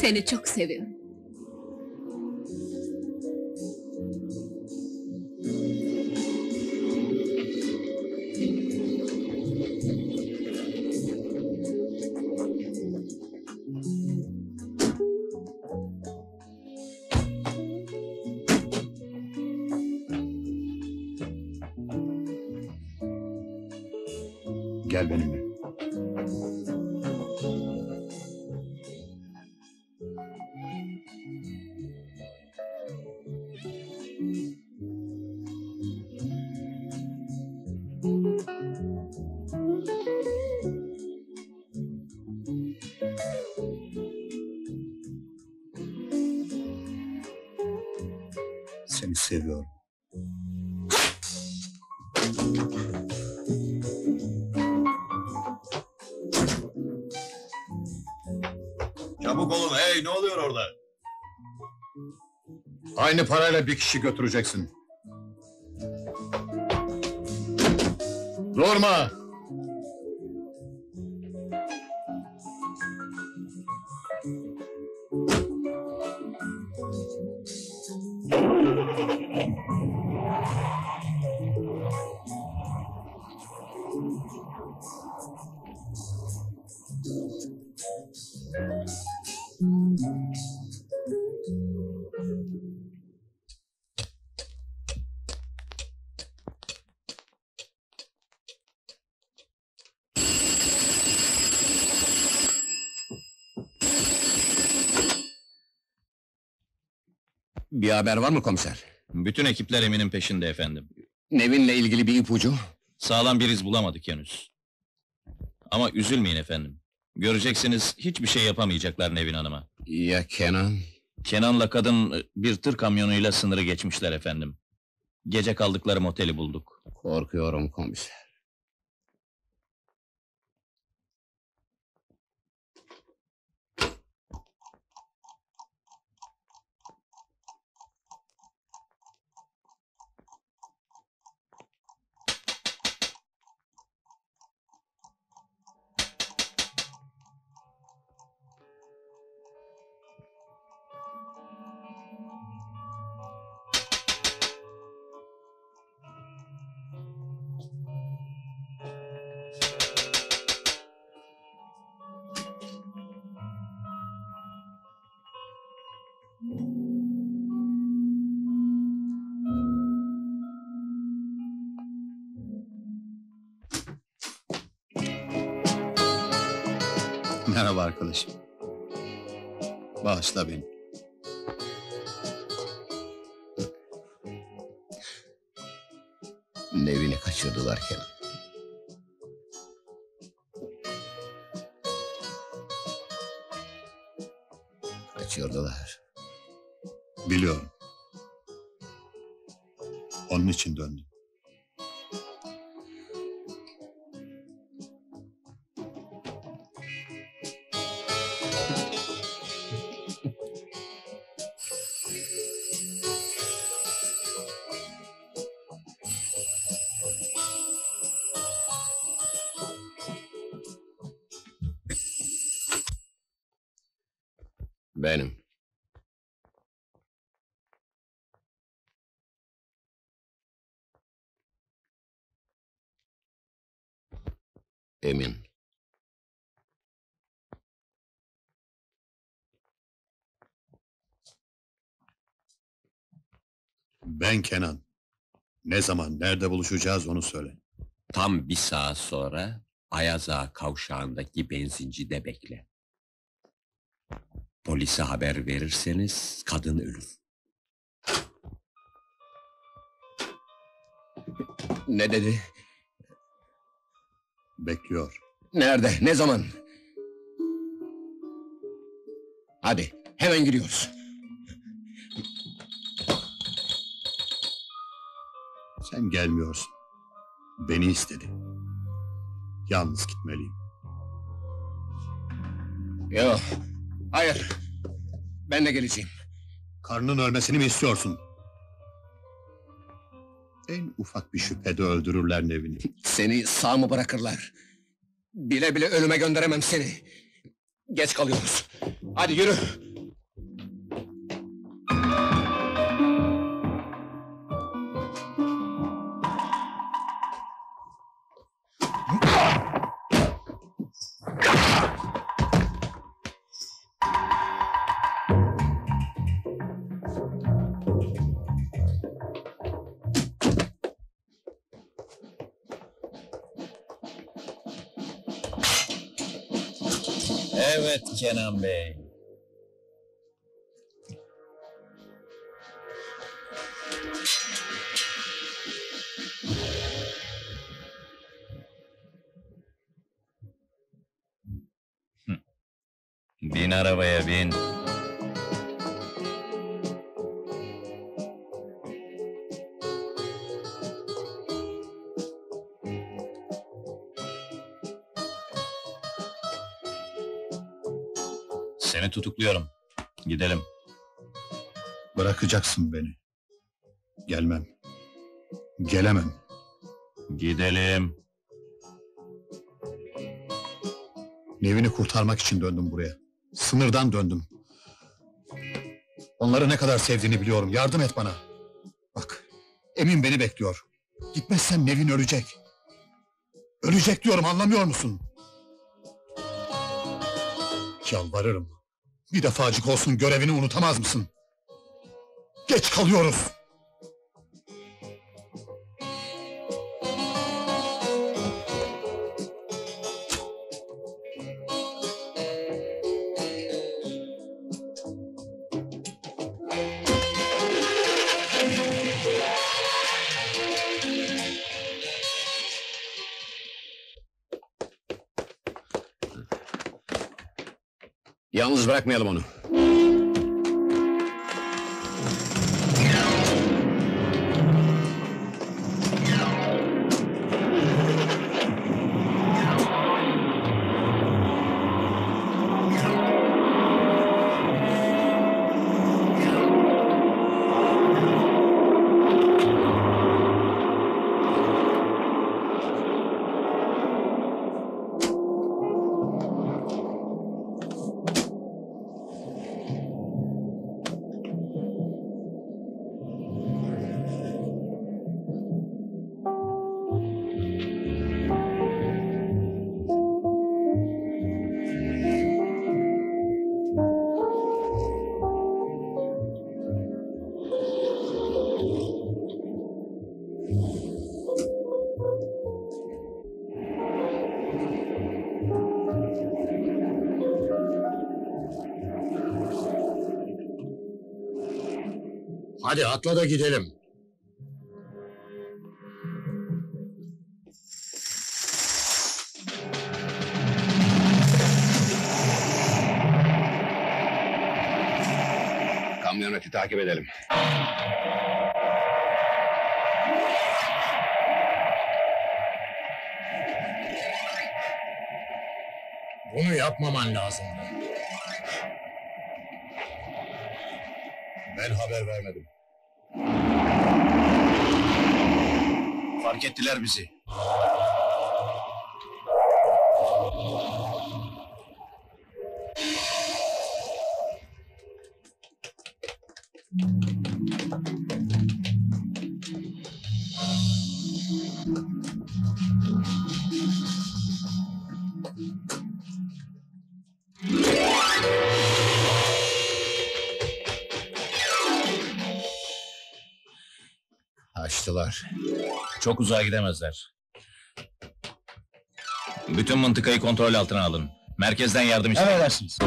Seni çok seviyorum. Gel benimle. Aynı parayla bir kişi götüreceksin. Durma! Haber var mı komiser? Bütün ekipler Emin'in peşinde efendim. Nevin'le ilgili bir ipucu. Sağlam bir iz bulamadık henüz. Ama üzülmeyin efendim. Göreceksiniz hiçbir şey yapamayacaklar Nevin Hanım'a. Ya Kenan? Kenan'la kadın e, bir tır kamyonuyla sınırı geçmişler efendim. Gece kaldıkları moteli bulduk. Korkuyorum komiser. Merhaba arkadaşım. Bağışla beni. Nevin'i kaçırdılar Kenan. Kaçırdılar. Biliyorum. Onun için döndüm. Ben Kenan. Ne zaman, nerede buluşacağız onu söyle. Tam bir saat sonra Ayaza kavşağındaki benzincide bekle. Polise haber verirseniz kadın ölür. Ne dedi? Bekliyor. Nerede? Ne zaman? Hadi hemen gidiyoruz. Sen gelmiyorsun. Beni istedi. Yalnız gitmeliyim. Yok. Hayır. Ben de geleceğim. Karnının ölmesini mi istiyorsun? En ufak bir şüphede öldürürler Nevin'i. Seni sağ mı bırakırlar? Bile bile ölüme gönderemem seni. Geç kalıyoruz. Hadi yürü. Evet Kenan Bey. Bin arabaya tutukluyorum. Gidelim. Bırakacaksın beni. Gelmem. Gelemem. Gidelim. Nevini kurtarmak için döndüm buraya. Sınırdan döndüm. Onları ne kadar sevdiğini biliyorum. Yardım et bana. Bak, Emin beni bekliyor. Gitmezsem Nevin ölecek. Ölecek diyorum anlamıyor musun? Yalvarırım. Bir defacık olsun görevini unutamaz mısın? Geç kalıyoruz. Bırakmayalım onu. Hadi atla da gidelim. Kamyoneti takip edelim. Bunu yapmaman lazım. Ben haber vermedim. Fark ettiler bizi. Çok uzağa gidemezler. Bütün mıntıkayı kontrol altına alın. Merkezden yardım isteyin. Emredersiniz.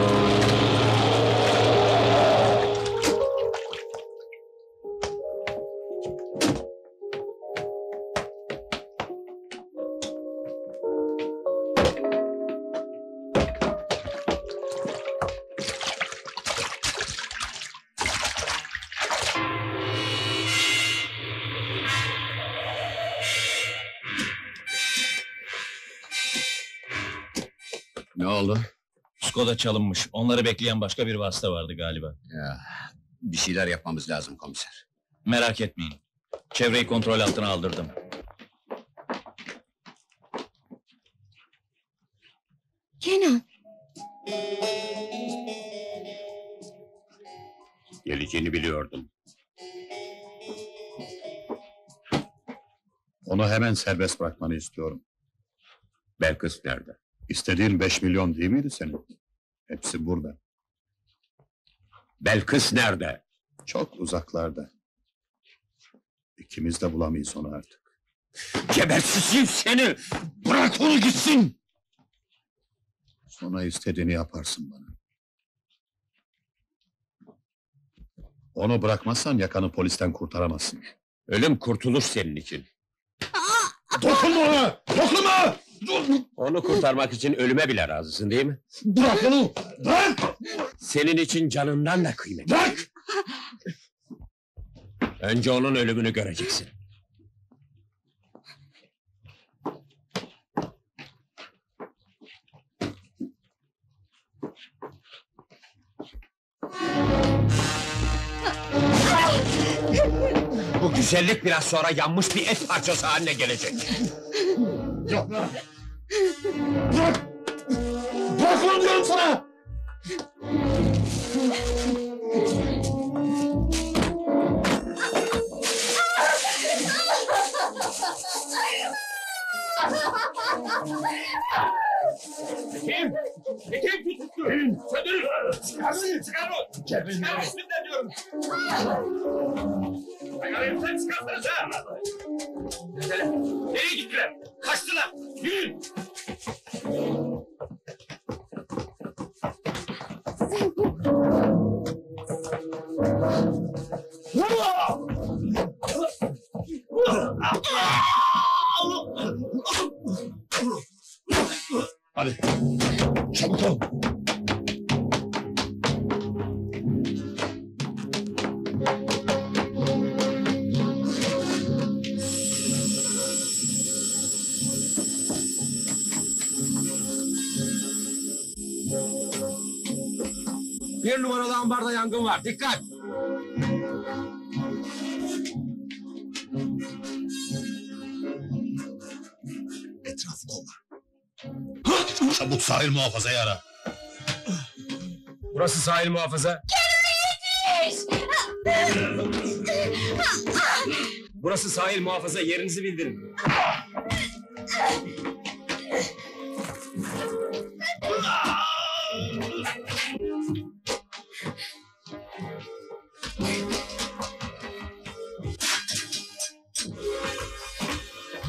Skoda çalınmış. Onları bekleyen başka bir vasıta vardı galiba. Ya, bir şeyler yapmamız lazım komiser. Merak etmeyin. Çevreyi kontrol altına aldırdım. Kenan, Geleceğini biliyordum. Onu hemen serbest bırakmanı istiyorum. Belkıs nerede? İstediğin beş milyon değil miydi senin? Hepsi burada. Belkıs nerede? Çok uzaklarda. İkimiz de bulamayız onu artık. Geberteceğim seni! Bırak onu gitsin! Sonra istediğini yaparsın bana. Onu bırakmazsan yakanı polisten kurtaramazsın. Ölüm kurtuluş senin için. Dokunma ona! Dokunma! Onu kurtarmak için ölüme bile razısın değil mi? Bırak onu! Bırak! Senin için canından da kıymetli. Bırak! Önce onun ölümünü göreceksin. Bu güzellik biraz sonra yanmış bir et parçası haline gelecek. Bırak! Bırak onu diyorum sana! Kim? Kim tuttu? Söndürün! Çıkar onu! Çıkar onu! Çıkar üstünden diyorum! Ayarayım sen çıkarsanıza! Nereye? Nereye gittiler? Kaçtılar! Yürüyün! Hadi. Çabuk ol. Bir numaralı ambarda yangın var. Dikkat! Çabuk sahil muhafazayı ara. Burası sahil muhafaza. Burası sahil muhafaza. Yerinizi bildirin.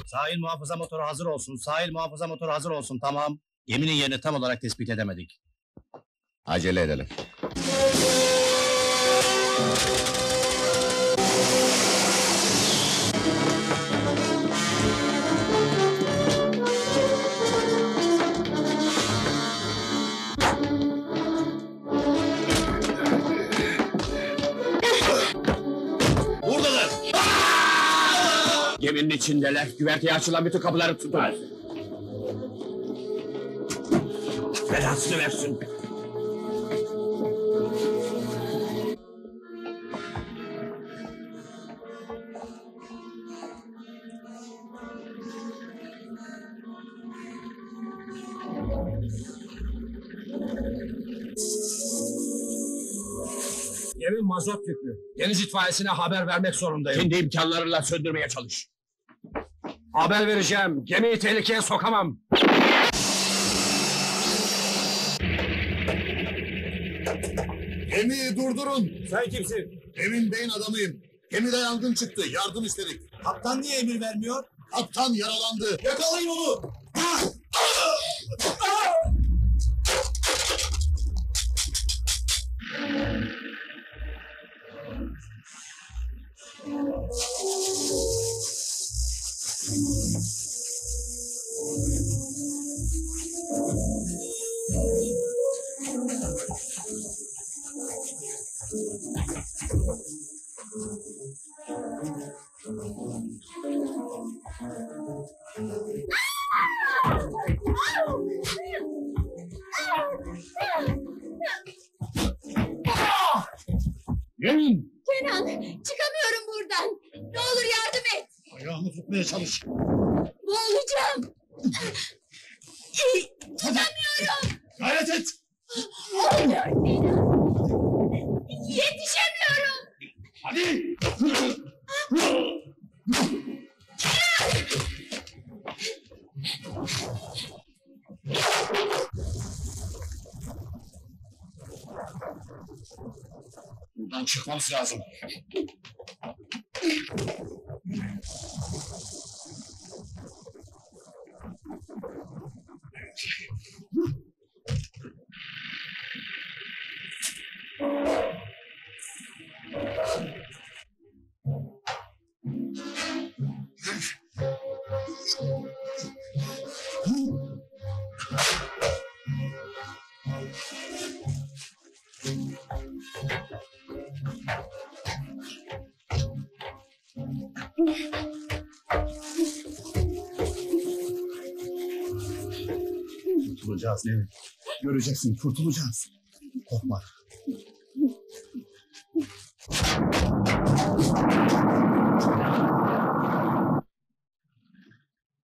Sahil muhafaza motoru hazır olsun. Sahil muhafaza motoru hazır olsun. Tamam. Geminin yerini tam olarak tespit edemedik. Acele edelim. Buradalar. Geminin içindeler. Güverteye açılan bütün kapıları tutun. Belasını versin. Gemi mazot yüklü. Deniz itfaiyesine haber vermek zorundayım. Kendi imkanlarıyla söndürmeye çalış. Haber vereceğim. Gemiyi tehlikeye sokamam. Gemiyi durdurun. Sen kimsin? Emin Bey'in adamıyım. Gemide yangın çıktı. Yardım istedik. Kaptan niye emir vermiyor? Kaptan yaralandı. Yakalayın onu. Yemin. Buradan çıkmamız lazım. Kurtulacağız Nevin. Göreceksin kurtulacağız. Korkma.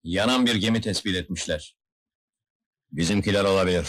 Yanan bir gemi tespit etmişler. Bizimkiler olabilir.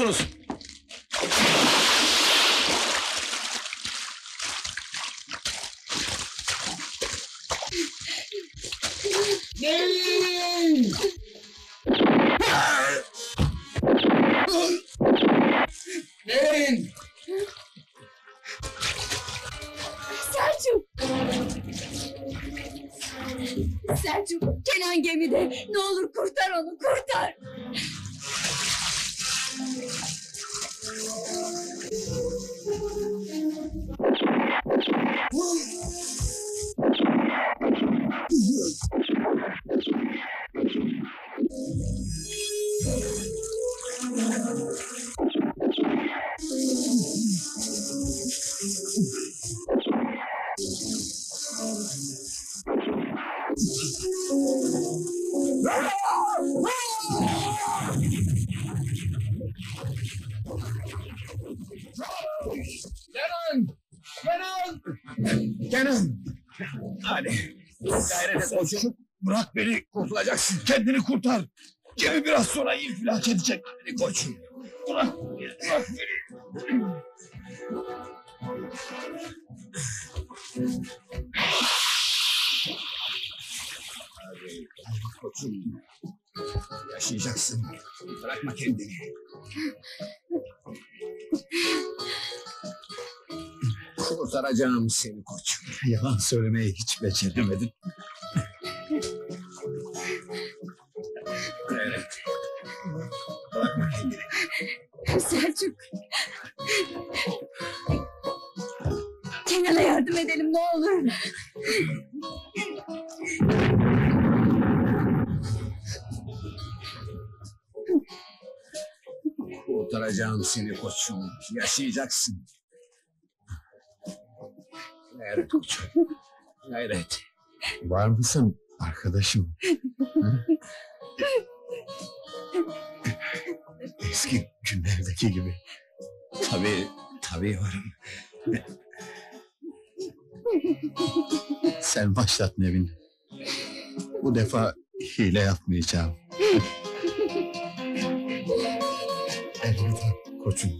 Ne Kenan! Kurtulacaksın. Kendini kurtar. Gemi biraz sonra infilak edecek. Hadi koçum. Bırak, bırak beni. Hadi koçum. Yaşayacaksın. Bırakma kendini. Kurtaracağım seni koçum. Yalan söylemeyi hiç beceremedin. Evet. Bırakma kendini. Selçuk! Kenan'a yardım edelim ne olur. Kurtaracağım seni koçum. Yaşayacaksın. Gayret koçum. Gayret. Var mısın arkadaşım? Eski günlerdeki gibi. Tabii, tabii varım. Sen başlat Nevin. Bu defa hile yapmayacağım. Elveda koçum.